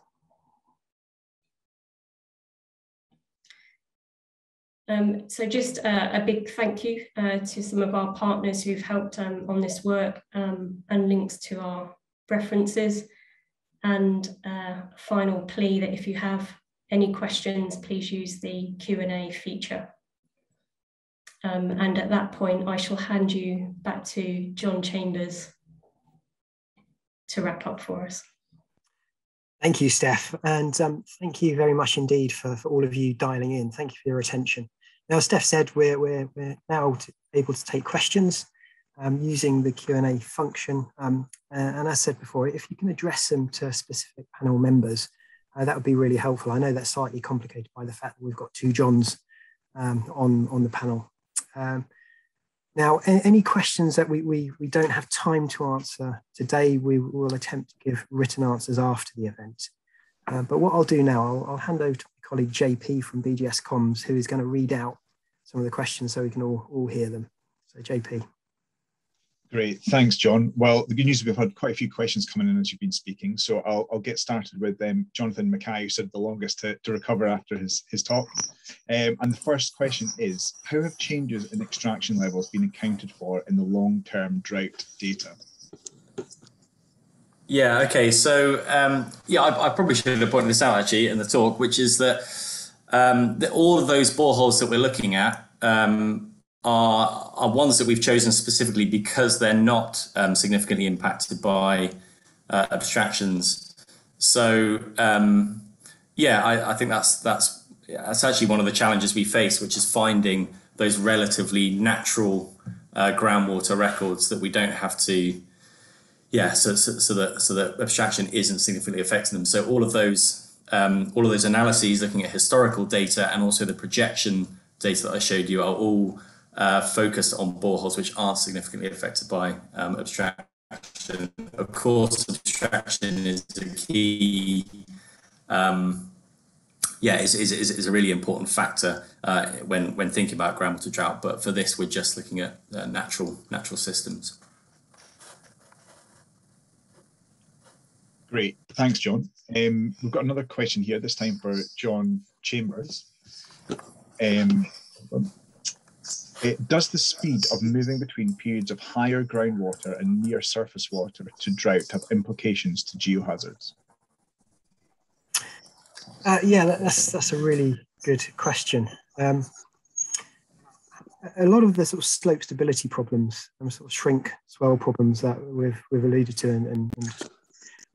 Um, so just uh, a big thank you uh, to some of our partners who've helped um, on this work um, and links to our references. And uh, final plea that if you have any questions, please use the Q&A feature. Um, and at that point, I shall hand you back to John Chambers to wrap up for us. Thank you, Steph. And um, thank you very much indeed for, for all of you dialing in. Thank you for your attention. Now, as Steph said, we're, we're, we're now able to take questions um, using the Q&A function. Um, and as said before, if you can address them to specific panel members, uh, that would be really helpful. I know that's slightly complicated by the fact that we've got two Johns um, on, on the panel. Now, any questions that we, we, we don't have time to answer today, we will attempt to give written answers after the event. Uh, but what I'll do now, I'll, I'll, hand over to my colleague JP from BGS Comms, who is going to read out some of the questions so we can all, all hear them. So JP. Great, thanks, John. Well, the good news is we've had quite a few questions coming in as you've been speaking, so I'll, I'll get started with um, Jonathan Mackay, who said the longest to, to recover after his, his talk. Um, and the first question is, how have changes in extraction levels been accounted for in the long-term drought data? Yeah, okay, so um, yeah, I, I, probably should have pointed this out actually in the talk, which is that, um, that all of those boreholes that we're looking at um, are are ones that we've chosen specifically because they're not um, significantly impacted by uh, abstractions. So um, yeah, I, I, think that's that's that's actually one of the challenges we face, which is finding those relatively natural uh, groundwater records that we don't have to. Yeah, so, so, so that so that abstraction isn't significantly affecting them. So all of those um, all of those analyses, looking at historical data and also the projection data that I showed you, are all uh, focused on boreholes which aren't significantly affected by um, abstraction. Of course, abstraction is a key, um, yeah, is, is, is, a really important factor uh, when, when thinking about groundwater drought. But for this, we're just looking at uh, natural, natural systems. Great, thanks, John. Um, we've got another question here, this time for John Chambers. Um, it, does the speed of moving between periods of higher groundwater and near surface water to drought have implications to geohazards? Uh, yeah, that's that's a really good question. Um, a lot of the sort of slope stability problems and sort of shrink swell problems that we've we've alluded to and, and, and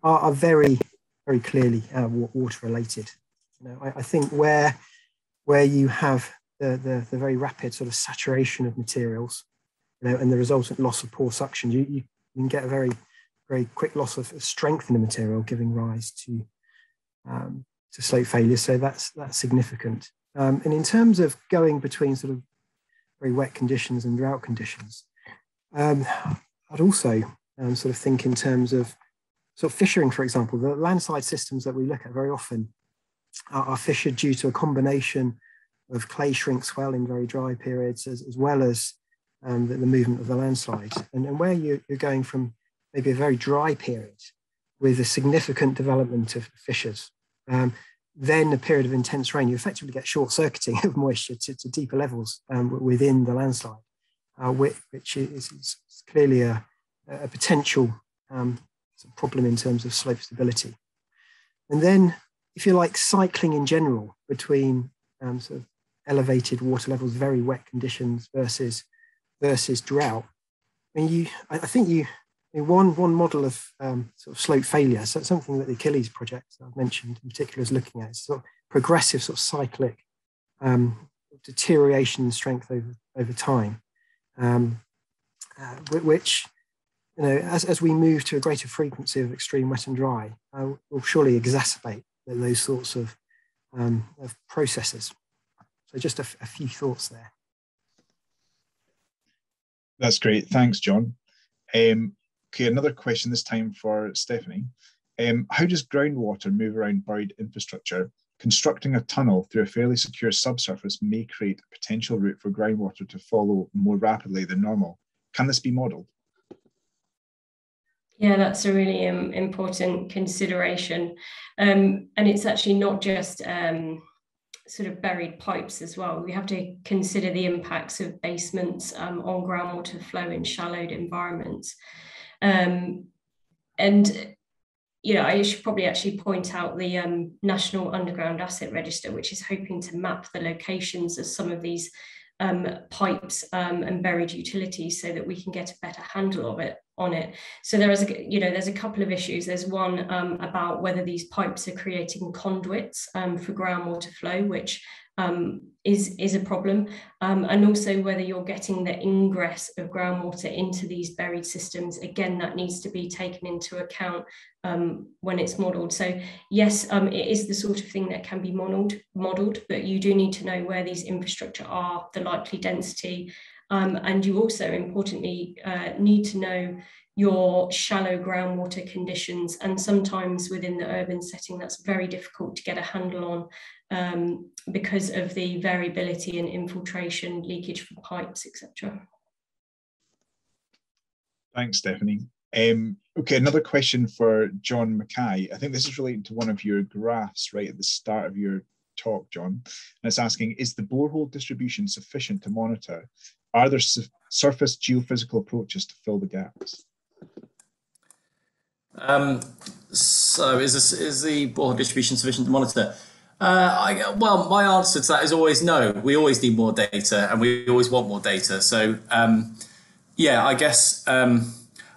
are, are, very very clearly uh, water related. You know, I, I think where where you have the, the, the, very rapid sort of saturation of materials, you know, and the resultant loss of pore suction, you, you can get a very, very quick loss of strength in the material, giving rise to, um, to slope failure. So that's, that's significant. Um, and in terms of going between sort of very wet conditions and drought conditions, um, I'd also um, sort of think in terms of sort of fissuring, for example, the landslide systems that we look at very often are, are fissured due to a combination of clay shrink swell in very dry periods, as, as well as um, the, the, movement of the landslide. And, and where you, are going from maybe a very dry period with a significant development of fissures, um, then a period of intense rain, you effectively get short circuiting of moisture to, to deeper levels um, within the landslide, uh, which, which is, is, clearly a, a potential um, problem in terms of slope stability. And then, if you like, cycling in general between um, sort of elevated water levels, very wet conditions versus versus drought. I mean, you, I, think you, I mean, one one model of um, sort of slope failure. So something that the Achilles project I've mentioned in particular is looking at is sort of progressive, sort of cyclic um, deterioration in strength over over time, um, uh, which you know, as, as we move to a greater frequency of extreme wet and dry, uh, will surely exacerbate those sorts of, um, of processes. So just a, a few thoughts there. That's great. Thanks, John. Um, okay, another question this time for Stephanie. Um, how does groundwater move around buried infrastructure? Constructing a tunnel through a fairly secure subsurface may create a potential route for groundwater to follow more rapidly than normal. Can this be modelled? Yeah, that's a really um, important consideration. Um, and it's actually not just um, sort of buried pipes as well. We have to consider the impacts of basements um, on groundwater flow in shallowed environments. Um, and you know, I should probably actually point out the um, National Underground Asset Register, which is hoping to map the locations of some of these um, pipes um, and buried utilities so that we can get a better handle of it on it. So there is, a, you know, there's a couple of issues. There's one um, about whether these pipes are creating conduits um, for groundwater flow, which um, is, is a problem, um, and also whether you're getting the ingress of groundwater into these buried systems. Again, that needs to be taken into account um, when it's modelled. So yes, um, it is the sort of thing that can be modelled, modelled, but you do need to know where these infrastructure are, the likely density, um, and you also importantly uh, need to know your shallow groundwater conditions. And sometimes within the urban setting, that's very difficult to get a handle on um, because of the variability in infiltration, leakage from pipes, etc. Thanks, Stephanie. Um, okay, another question for John Mackay. I think this is related to one of your graphs right at the start of your talk, John. And it's asking, is the borehole distribution sufficient to monitor? Are there su surface geophysical approaches to fill the gaps? Um, so is, this, is the borehole distribution sufficient to monitor? Uh, I, well, my answer to that is always no. We always need more data, and we always want more data. So, um, yeah, I guess um,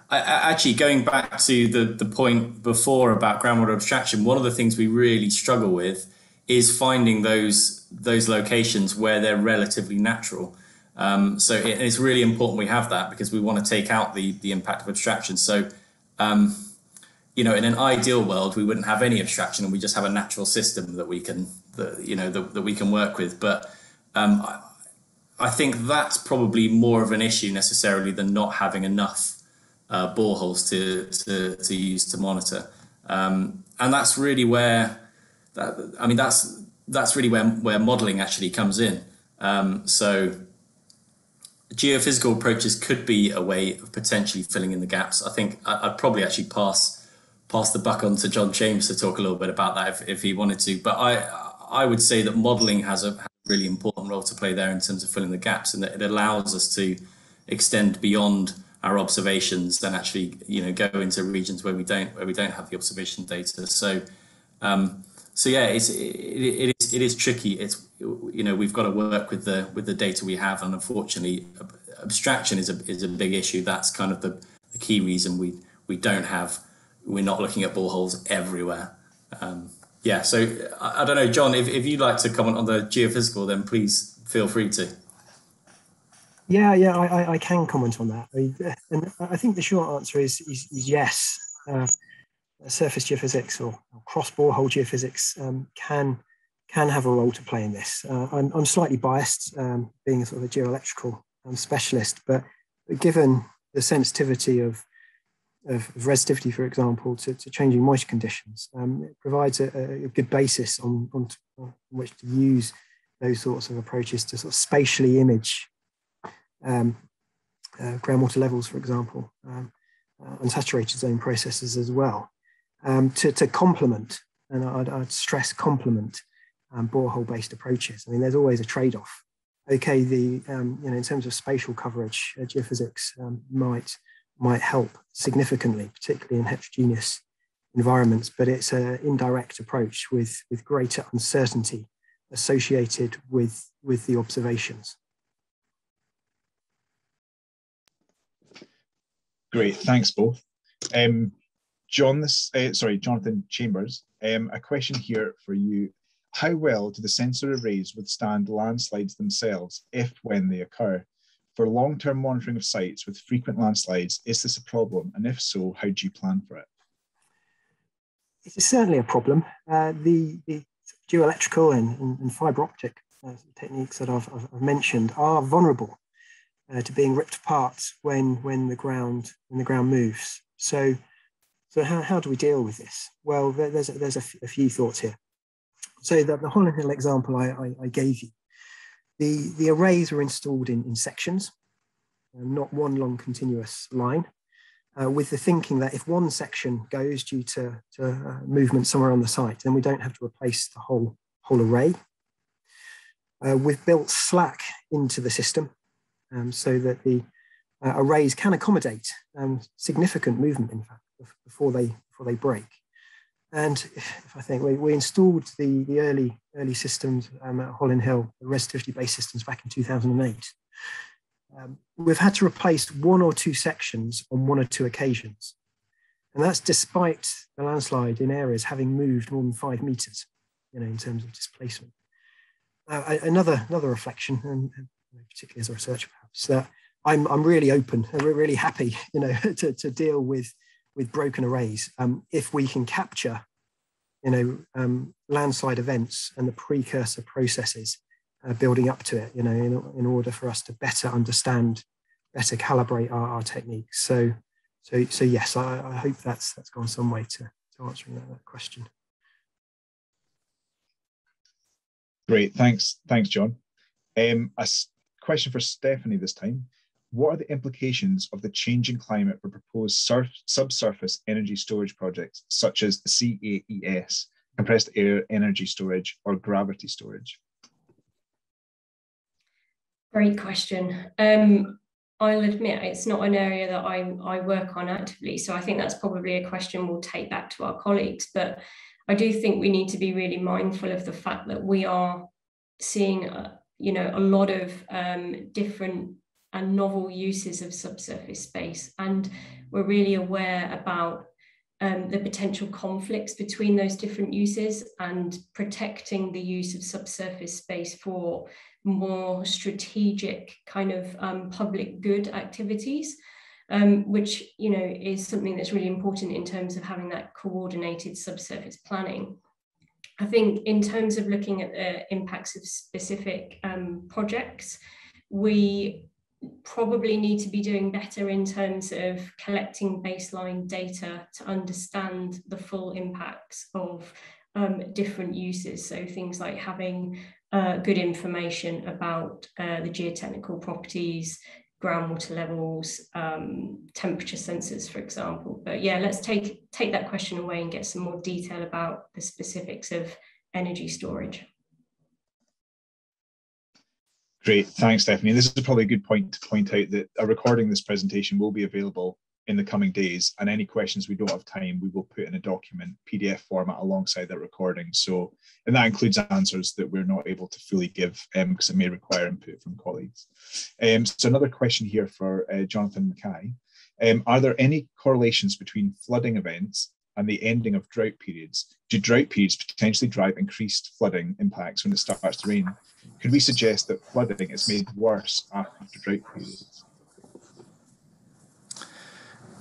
I, actually going back to the the point before about groundwater abstraction, one of the things we really struggle with is finding those those locations where they're relatively natural. Um, so it, it's really important we have that because we want to take out the the impact of abstraction. So um, you know, in an ideal world, we wouldn't have any abstraction and we just have a natural system that we can, that, you know, that, that we can work with. But um, I, I, think that's probably more of an issue necessarily than not having enough uh, boreholes to, to, to use to monitor. Um, and that's really where, that, I mean, that's, that's really where, where modeling actually comes in. Um, so geophysical approaches could be a way of potentially filling in the gaps. I think I'd probably actually pass pass the buck on to John Chambers to talk a little bit about that if, if he wanted to. But I I would say that modelling has a really important role to play there in terms of filling the gaps, and that it allows us to extend beyond our observations and actually you know go into regions where we don't where we don't have the observation data. So um, so yeah, it's it, it is it is tricky. It's you know we've got to work with the with the data we have, and unfortunately, abstraction is a is a big issue. That's kind of the, the key reason we we don't have we're not looking at boreholes everywhere. Um, yeah, so I, I, don't know, John, if, if you'd like to comment on the geophysical, then please feel free to. Yeah, yeah, I, I can comment on that. I, and I think the short answer is, is, is yes. Uh, surface geophysics or, or cross borehole geophysics um, can can have a role to play in this. Uh, I'm, I'm slightly biased, um, being a sort of a geoelectrical um, specialist, but, but given the sensitivity of of, resistivity, for example, to, to changing moisture conditions. Um, it provides a, a, good basis on, on, on, which to use those sorts of approaches to sort of spatially image um, uh, groundwater levels, for example, um, uh, unsaturated zone processes as well, um, to, to complement, and I'd, I'd stress complement um, borehole-based approaches. I mean, there's always a trade-off. Okay, the um, you know in terms of spatial coverage, uh, geophysics might might help significantly, particularly in heterogeneous environments, but it's an indirect approach with, with greater uncertainty associated with, with the observations. Great, thanks both. Um, John, this, uh, sorry, Jonathan Chambers, um, a question here for you. How well do the sensor arrays withstand landslides themselves if when they occur? For long-term monitoring of sites with frequent landslides, is this a problem? And if so, how do you plan for it? It's certainly a problem. Uh, the, the, geoelectrical and, and, and fiber optic uh, techniques that I've, I've, mentioned are vulnerable uh, to being ripped apart when when the ground when the ground moves. So so how, how do we deal with this? Well, there's a, there's a, few thoughts here. So the, the Hollin Hill example I, I, I, gave you, the, the arrays were installed in, in sections, not one long continuous line, uh, with the thinking that if one section goes due to, to uh, movement somewhere on the site, then we don't have to replace the whole, whole array. Uh, we've built slack into the system um, so that the uh, arrays can accommodate um, significant movement, in fact before they before they break. And if I think we, we installed the, the early early systems um, at Hollin Hill, the resistivity based systems back in 2008. Um, we've had to replace one or two sections on one or two occasions. And that's despite the landslide in areas having moved more than five meters, you know, in terms of displacement. Uh, another, another reflection, and particularly as a researcher perhaps, that I'm, I'm really open, and we're really happy, you know, to, to deal with with broken arrays um, if we can capture you know um, landslide events and the precursor processes uh, building up to it you know in, in order for us to better understand better calibrate our, our techniques. So so so yes I, I, hope that's that's gone some way to, to answering that, that question. Great. Thanks. Thanks john. Um, a question for stephanie this time what are the implications of the changing climate for proposed surf, subsurface energy storage projects such as CAES, compressed air energy storage, or gravity storage? Great question. Um, I'll admit it's not an area that I, I work on actively, so I think that's probably a question we'll take back to our colleagues. But I do think we need to be really mindful of the fact that we are seeing, uh, you know, a lot of um, different and novel uses of subsurface space. And we're really aware about um, the potential conflicts between those different uses and protecting the use of subsurface space for more strategic kind of um, public good activities. Um, which you know is something that's really important in terms of having that coordinated subsurface planning. I think in terms of looking at the impacts of specific um, projects, we probably need to be doing better in terms of collecting baseline data to understand the full impacts of um, different uses. So things like having uh, good information about uh, the geotechnical properties, groundwater levels, um, temperature sensors, for example. But yeah, let's take, take that question away and get some more detail about the specifics of energy storage. Great, thanks, Stephanie. This is probably a good point to point out that a recording of this presentation will be available in the coming days, and any questions we don't have time, we will put in a document PDF format alongside that recording. So, and that includes answers that we're not able to fully give because um, it may require input from colleagues. Um, so, another question here for uh, Jonathan Mackay. Um, are there any correlations between flooding events and the ending of drought periods? Do drought periods potentially drive increased flooding impacts when it starts to rain? Could we suggest that flooding is made worse after drought periods?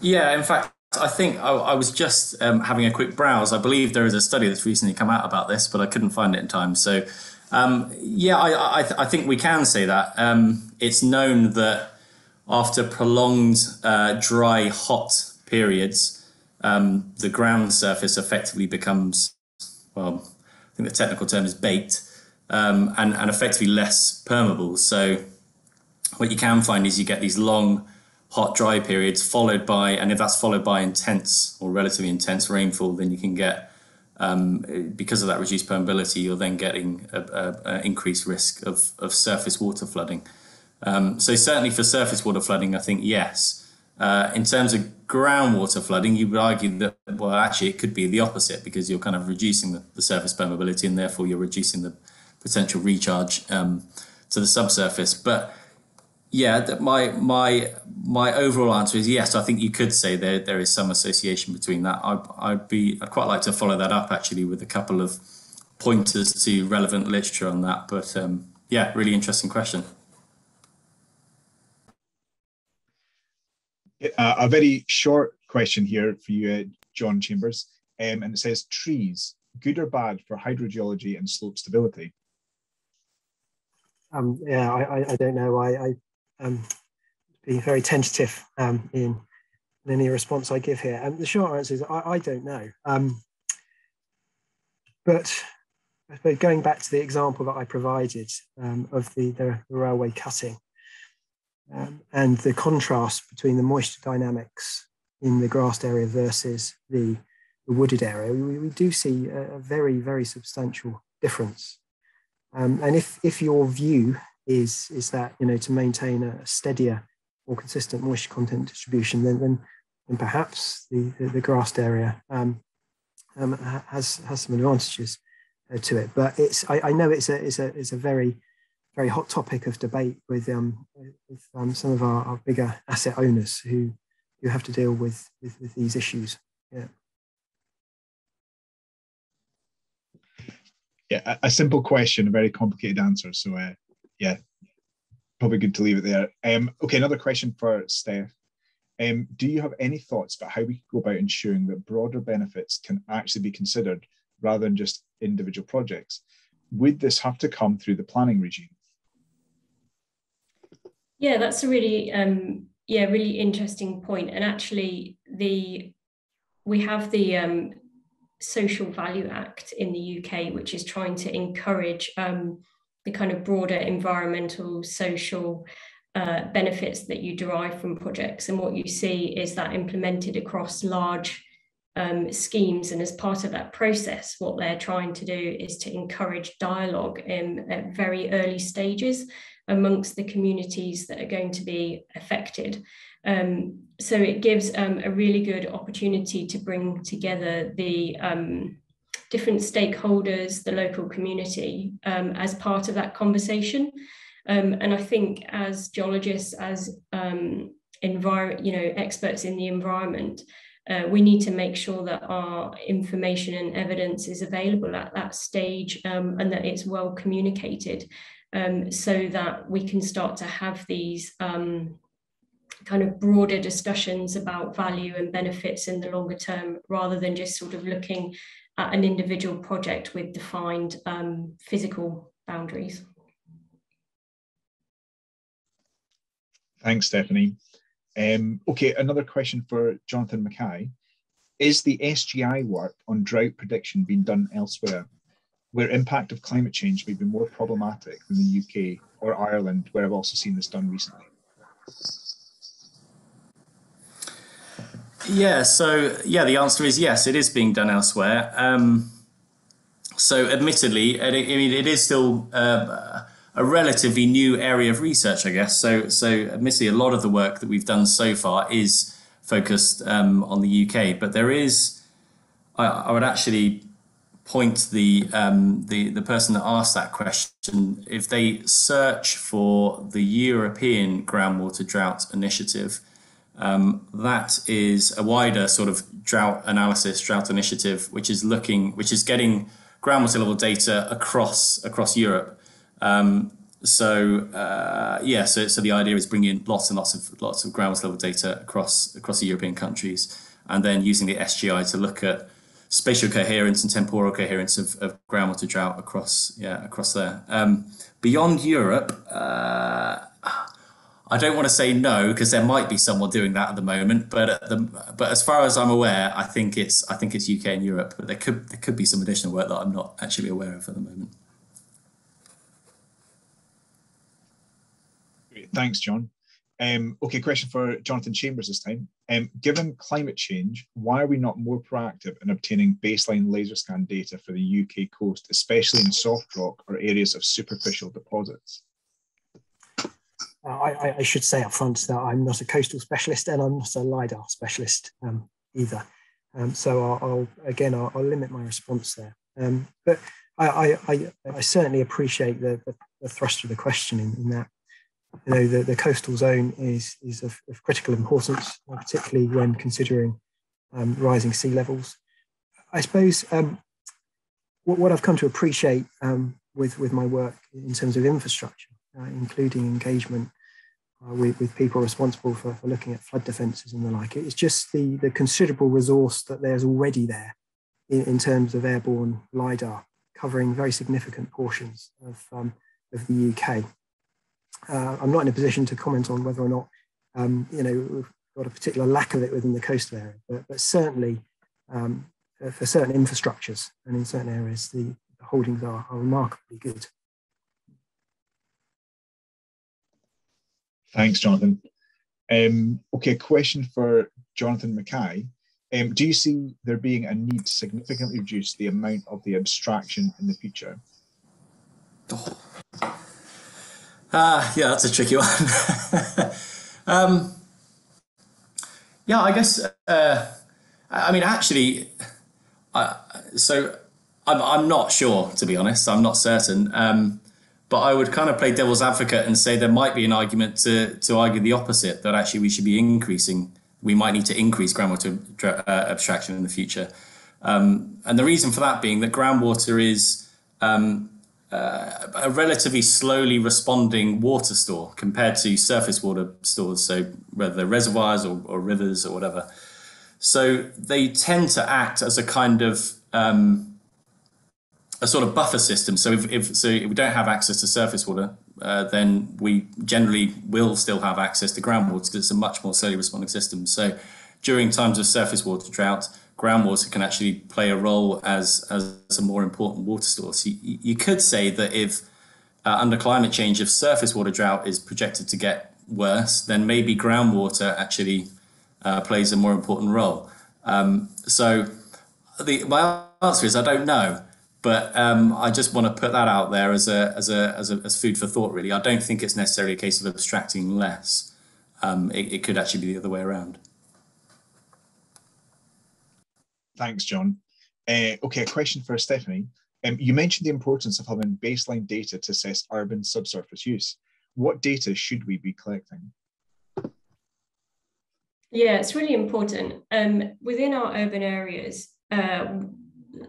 Yeah, in fact, I think I, I was just um, having a quick browse. I believe there is a study that's recently come out about this, but I couldn't find it in time. So, um, yeah, I, I, I, think we can say that. Um, it's known that after prolonged uh, dry, hot periods, um, the ground surface effectively becomes, well, I think the technical term is baked, um, and, and effectively less permeable. So what you can find is you get these long, hot, dry periods followed by, and if that's followed by intense or relatively intense rainfall, then you can get, um, because of that reduced permeability, you're then getting an increased risk of, of surface water flooding. Um, so certainly for surface water flooding, I think yes. Uh, in terms of groundwater flooding, you would argue that, well, actually, it could be the opposite because you're kind of reducing the, the surface permeability and therefore you're reducing the potential recharge um, to the subsurface. But yeah, my my my overall answer is yes. I think you could say there there is some association between that. I, I'd be I'd quite like to follow that up actually with a couple of pointers to relevant literature on that. But um, yeah, really interesting question. Uh, a very short question here for you, uh, John Chambers, um, and it says trees good or bad for hydrogeology and slope stability? Um, yeah, I, I, I, don't know. I, I um, be very tentative um, in, any response I give here. And the short answer is I, I don't know. Um, but, but going back to the example that I provided um, of the, the, railway cutting um, and the contrast between the moisture dynamics in the grassed area versus the, the wooded area, we, we do see a, a, very, very substantial difference. Um, and if, if your view is, is that, you know, to maintain a steadier, more consistent moisture content distribution, then, then, then perhaps the, the, the grassed area um, um, has, has some advantages uh, to it. But it's, I, I, know it's a, it's a, it's a very, very hot topic of debate with, um, with um, some of our, our bigger asset owners who, who have to deal with, with, with these issues. Yeah. Yeah, a, simple question, a very complicated answer. So, uh, yeah, probably good to leave it there. Um, okay, another question for Steph. Um, do you have any thoughts about how we could go about ensuring that broader benefits can actually be considered rather than just individual projects? Would this have to come through the planning regime? Yeah, that's a really um, yeah really interesting point. And actually, the we have the um, Social Value Act in the UK, which is trying to encourage um, the kind of broader environmental, social uh, benefits that you derive from projects. And what you see is that implemented across large um, schemes. And as part of that process, what they're trying to do is to encourage dialogue in at very early stages amongst the communities that are going to be affected. Um, so it gives um, a really good opportunity to bring together the um, different stakeholders, the local community, um, as part of that conversation. Um, and I think as geologists, as um, envir- you know, experts in the environment, uh, we need to make sure that our information and evidence is available at that stage um, and that it's well communicated um, so that we can start to have these um, kind of broader discussions about value and benefits in the longer term rather than just sort of looking at an individual project with defined um, physical boundaries. Thanks, Stephanie. Um, okay, another question for Jonathan Mackay. Is the SGI work on drought prediction being done elsewhere, where impact of climate change may be more problematic than the UK or Ireland, where I've also seen this done recently? Yeah, so yeah, the answer is yes, it is being done elsewhere. Um, so, admittedly, I mean, it is still uh, a relatively new area of research, I guess. So, so admittedly, a lot of the work that we've done so far is focused um, on the UK, but there is, I, I would actually point the um, the the person that asked that question if they search for the European groundwater drought initiative. Um, that is a wider sort of drought analysis, drought initiative, which is looking, which is getting groundwater level data across across Europe. Um, so uh, yeah, so, so the idea is bringing lots and lots of lots of groundwater level data across across the European countries, and then using the SGI to look at spatial coherence and temporal coherence of, of groundwater drought across yeah across there. Um, beyond Europe, uh, I don't want to say no because there might be someone doing that at the moment, but the, but as far as I'm aware, I think it's I think it's UK and Europe, but there could there could be some additional work that I'm not actually aware of at the moment. Thanks, John. Um, okay, question for Jonathan Chambers this time. Um, given climate change, why are we not more proactive in obtaining baseline laser scan data for the UK coast, especially in soft rock or areas of superficial deposits? Uh, I, I, should say up front that I'm not a coastal specialist and I'm not a LIDAR specialist um, either. Um, so I'll, I'll again, I'll, I'll, limit my response there. Um, but I, I, I, certainly appreciate the, the, the, thrust of the question in, in that you know, the, the coastal zone is, is of, of critical importance, particularly when considering um, rising sea levels. I suppose um, what, what, I've come to appreciate um, with, with my work in terms of infrastructure, uh, including engagement uh, with, with people responsible for, for looking at flood defences and the like, it's just the, the considerable resource that there's already there in, in terms of airborne LIDAR, covering very significant portions of, um, of the UK. Uh, I'm not in a position to comment on whether or not Um, you know, we've got a particular lack of it within the coastal area, but, but certainly um, for, for, certain infrastructures and in certain areas, the, the holdings are, are remarkably good. Thanks, Jonathan. Um, okay, question for Jonathan Mackay. Um, do you see there being a need to significantly reduce the amount of the abstraction in the future? Oh. Uh, yeah, that's a tricky one. um, yeah, I guess. Uh, I mean, actually, I, so I'm I'm not sure to be honest. I'm not certain. Um, but I would kind of play devil's advocate and say there might be an argument to to argue the opposite that actually we should be increasing. We might need to increase groundwater uh, abstraction in the future. Um, and the reason for that being that groundwater is um, uh, a relatively slowly responding water store compared to surface water stores, so whether they're reservoirs or, or rivers or whatever. So they tend to act as a kind of um, a sort of buffer system. So if, if so, if we don't have access to surface water, uh, then we generally will still have access to groundwater because it's a much more slowly responding system. So during times of surface water drought, groundwater can actually play a role as, as a more important water source. You, you could say that if uh, under climate change, if surface water drought is projected to get worse, then maybe groundwater actually uh, plays a more important role. Um, so the, my answer is I don't know, but um, I just want to put that out there as a, as a as a as food for thought. Really, I don't think it's necessarily a case of abstracting less. Um, it, it could actually be the other way around. Thanks, John. Uh, okay, a question for Stephanie. Um, you mentioned the importance of having baseline data to assess urban subsurface use. What data should we be collecting? Yeah, it's really important. Um, within our urban areas, uh,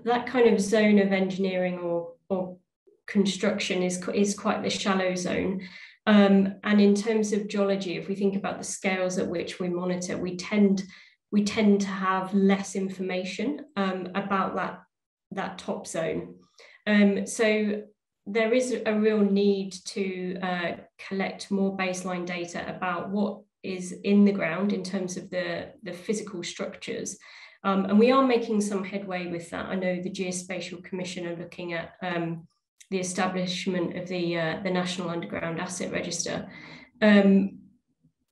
that kind of zone of engineering or, or construction is, is quite the shallow zone. Um, and in terms of geology, if we think about the scales at which we monitor, we tend we tend to have less information um, about that, that top zone. Um, so there is a real need to uh, collect more baseline data about what is in the ground in terms of the, the physical structures. Um, and we are making some headway with that. I know the Geospatial Commission are looking at um, the establishment of the, uh, the National Underground Asset Register. Um,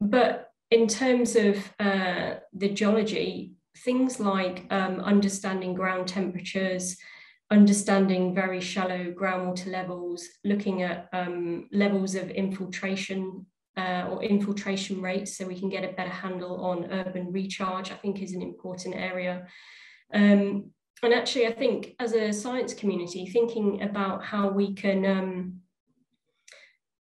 but in terms of uh, the geology, things like um, understanding ground temperatures, understanding very shallow groundwater levels, looking at um, levels of infiltration uh, or infiltration rates so we can get a better handle on urban recharge, I think is an important area. Um, and actually, I think as a science community, thinking about how we can um,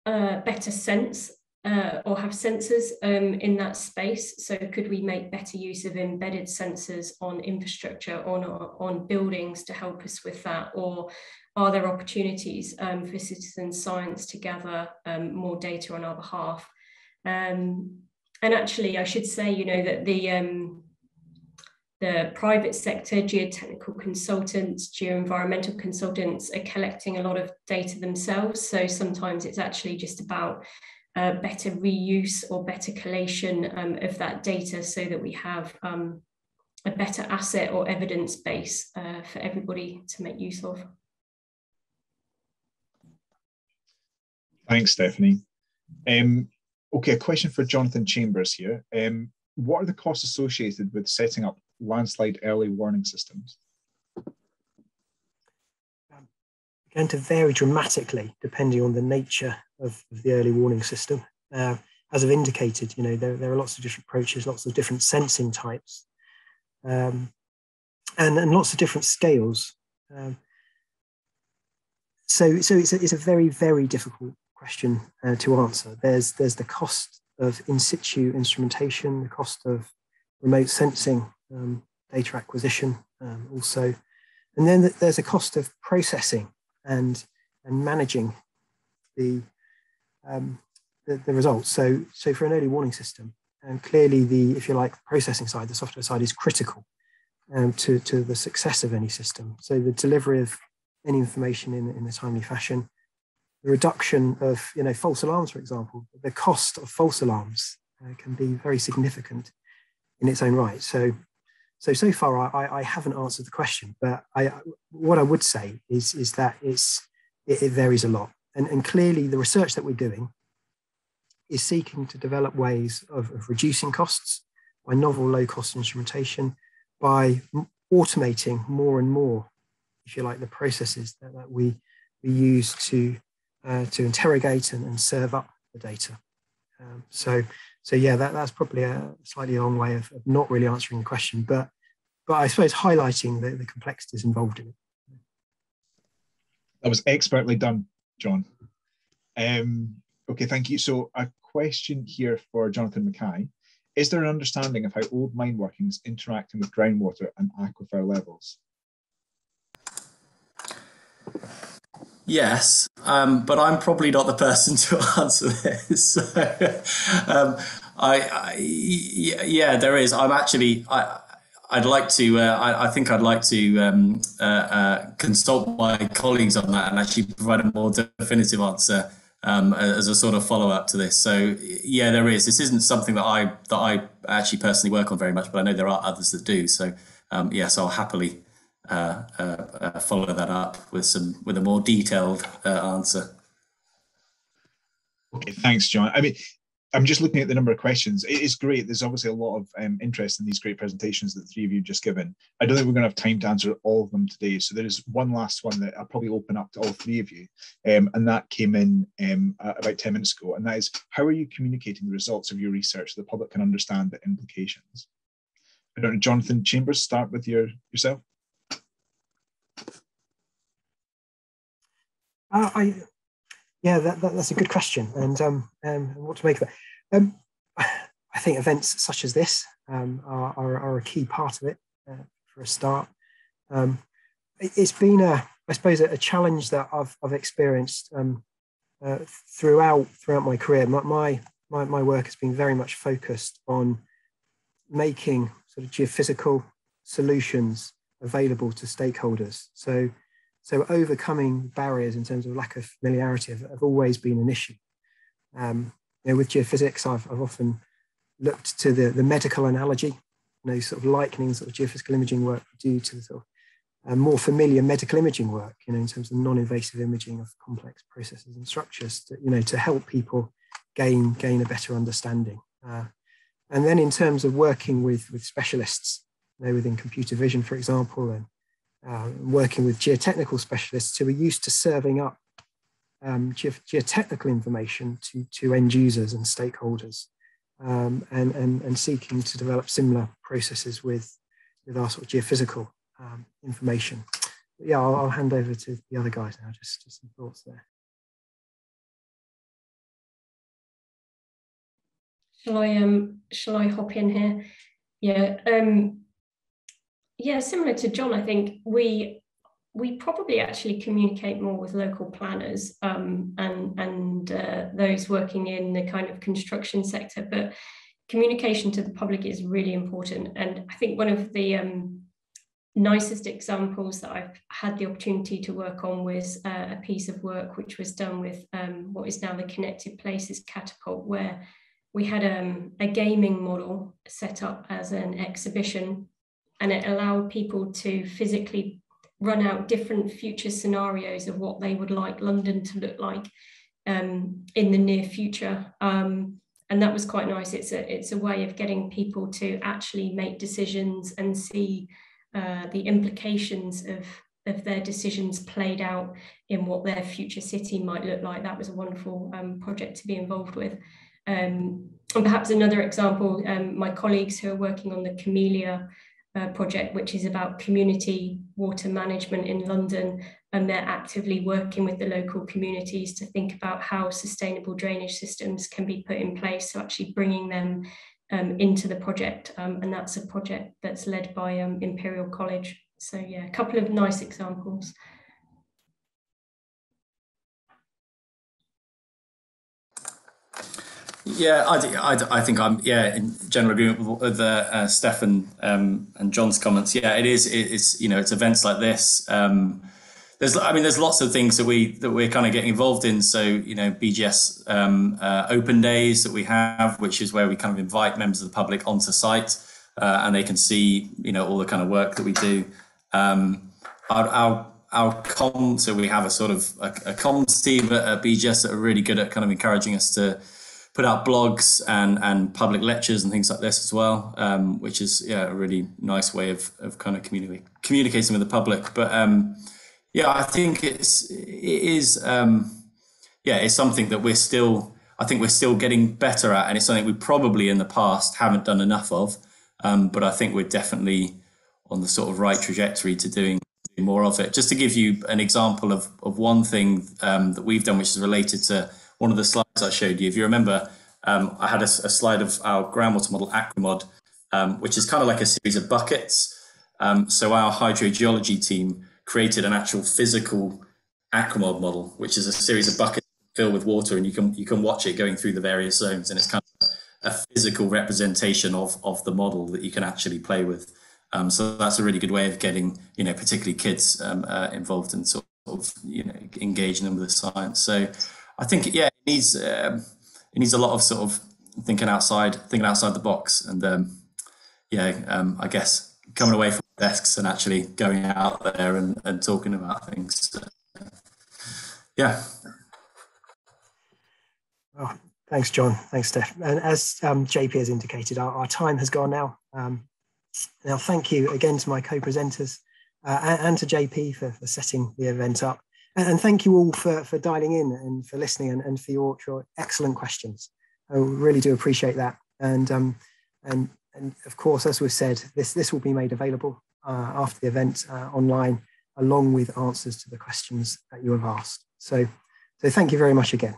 uh, better sense uh, or have sensors um, in that space. So could we make better use of embedded sensors on infrastructure, on, on buildings to help us with that? Or are there opportunities um, for citizen science to gather um, more data on our behalf? Um, and actually, I should say, you know, that the um, the private sector, geotechnical consultants, geoenvironmental consultants are collecting a lot of data themselves. So sometimes it's actually just about uh, better reuse or better collation um, of that data so that we have um, a better asset or evidence base uh, for everybody to make use of. Thanks, Stephanie. Um, okay, a question for Jonathan Chambers here. Um, what are the costs associated with setting up landslide early warning systems? going to vary dramatically depending on the nature of, of the early warning system. Uh, as I've indicated, you know, there, there, are lots of different approaches, lots of different sensing types, um, and, and lots of different scales. Um, so, so it's a, it's a very, very difficult question uh, to answer. There's, there's the cost of in situ instrumentation, the cost of remote sensing, um, data acquisition um, also, and then there's a cost of processing and and managing the um, the, the, results. So so for an early warning system, and clearly the if you like processing side, the software side is critical um, to to the success of any system. So the delivery of any information in in a timely fashion, the reduction of you know false alarms, for example, the cost of false alarms uh, can be very significant in its own right. So, so so far I, I haven't answered the question, but I, what I would say is is that it's it, it varies a lot, and, and clearly the research that we're doing is seeking to develop ways of, of reducing costs by novel low cost instrumentation, by automating more and more, if you like, the processes that, that we we use to uh, to interrogate and, and serve up the data. Um, so, so yeah, that, that's probably a slightly long way of, of, not really answering the question, but but I suppose highlighting the, the complexities involved in it. That was expertly done, John. Um, okay, thank you. So, a question here for Jonathan Mackay. Is there an understanding of how old mine workings interacting with groundwater and aquifer levels? Yes, um, but I'm probably not the person to answer this. so, um, I, I, yeah, there is. I'm actually. I, I'd like to. Uh, I, I, think I'd like to um, uh, uh, consult my colleagues on that and actually provide a more definitive answer um, as a sort of follow up to this. So yeah, there is. This isn't something that I that I actually personally work on very much, but I know there are others that do. So um, yes, I'll happily uh, uh, uh, follow that up with some with a more detailed answer. Okay, thanks, John. I mean, I'm just looking at the number of questions. It is great. There's obviously a lot of um, interest in these great presentations that the three of you just given. I don't think we're going to have time to answer all of them today. So there is one last one that I'll probably open up to all three of you. Um, and that came in um, about 10 minutes ago. And that is, how are you communicating the results of your research so the public can understand the implications? I don't know, Jonathan Chambers, start with your yourself. Uh, I, yeah, that, that, that's a good question, and um, um, what to make of it. Um, I think events such as this um, are, are, are, a key part of it uh, for a start. Um, it, has been a, I suppose, a, challenge that I've, I've experienced um, uh, throughout throughout my career. My, my, my my work has been very much focused on making sort of geophysical solutions available to stakeholders. So so overcoming barriers in terms of lack of familiarity have, have always been an issue. Um, you know, with geophysics, I've, I've often looked to the, the medical analogy, you know, sort of likening sort of geophysical imaging work due to the sort of uh, more familiar medical imaging work, you know, in terms of non-invasive imaging of complex processes and structures, to, you know, to help people gain gain a better understanding. Uh, and then in terms of working with with specialists, you know, within computer vision, for example, and uh, working with geotechnical specialists who are used to serving up um, ge- geotechnical information to, to end users and stakeholders um, and, and, and seeking to develop similar processes with, with our sort of geophysical um, information. But yeah, I'll, I'll, hand over to the other guys now, just, just some thoughts there. Shall I um shall I hop in here? Yeah, um yeah, similar to John, I think we we probably actually communicate more with local planners um, and and uh, those working in the kind of construction sector, but communication to the public is really important. And I think one of the um, nicest examples that I've had the opportunity to work on was uh, a piece of work which was done with um, what is now the Connected Places Catapult, where we had um, a gaming model set up as an exhibition and it allowed people to physically run out different future scenarios of what they would like London to look like um, in the near future. Um, and that was quite nice. It's a it's a way of getting people to actually make decisions and see uh, the implications of of their decisions played out in what their future city might look like. That was a wonderful um, project to be involved with. Um, and perhaps another example, um, my colleagues who are working on the Camellia uh, project, which is about community water management in London. And they're actively working with the local communities to think about how sustainable drainage systems can be put in place. So, actually bringing them um, into the project. Um, and that's a project that's led by um, Imperial College. So, yeah, a couple of nice examples. Yeah, I, I, I, think I'm yeah in general agreement with uh, uh, Stefan um, and John's comments. Yeah, it is. It's you know it's events like this um, there's I mean there's lots of things that we that we're kind of getting involved in. So you know BGS um, uh, open days that we have, which is where we kind of invite members of the public onto site uh, and they can see you know all the kind of work that we do. Um, our, our our com so we have a sort of a, a comms team at BGS that are really good at kind of encouraging us to put out blogs and and public lectures and things like this as well, um, which is yeah a really nice way of of kind of communicating communicating with the public. But um, yeah, I think it's it is um, yeah, it's something that we're still I think we're still getting better at, and it's something we probably in the past haven't done enough of. Um, but I think we're definitely on the sort of right trajectory to doing more of it. Just to give you an example of of one thing um, that we've done, which is related to one of the slides I showed you. If you remember, um, I had a, a, slide of our groundwater model AquiMod, um, which is kind of like a series of buckets. Um, so our hydrogeology team created an actual physical AquiMod model, which is a series of buckets filled with water, and you can you can watch it going through the various zones, and it's kind of a physical representation of of the model that you can actually play with. Um, so that's a really good way of getting you know particularly kids um, uh, involved and sort of you know engaging them with the science. So I think yeah, it needs um, it needs a lot of sort of thinking outside, thinking outside the box, and um, yeah, um, I guess coming away from desks and actually going out there and, and talking about things. So, yeah. Oh, thanks, John. Thanks, Steph. And as um, JP has indicated, our, our, time has gone now. Um, now, thank you again to my co-presenters uh, and, and, to JP for, for, setting the event up. And, thank you all for, for dialing in and for listening and, and for your, your, excellent questions. I really do appreciate that. And, um, and and of course, as we've said, this, this will be made available uh, after the event uh, online, along with answers to the questions that you have asked. So, so thank you very much again.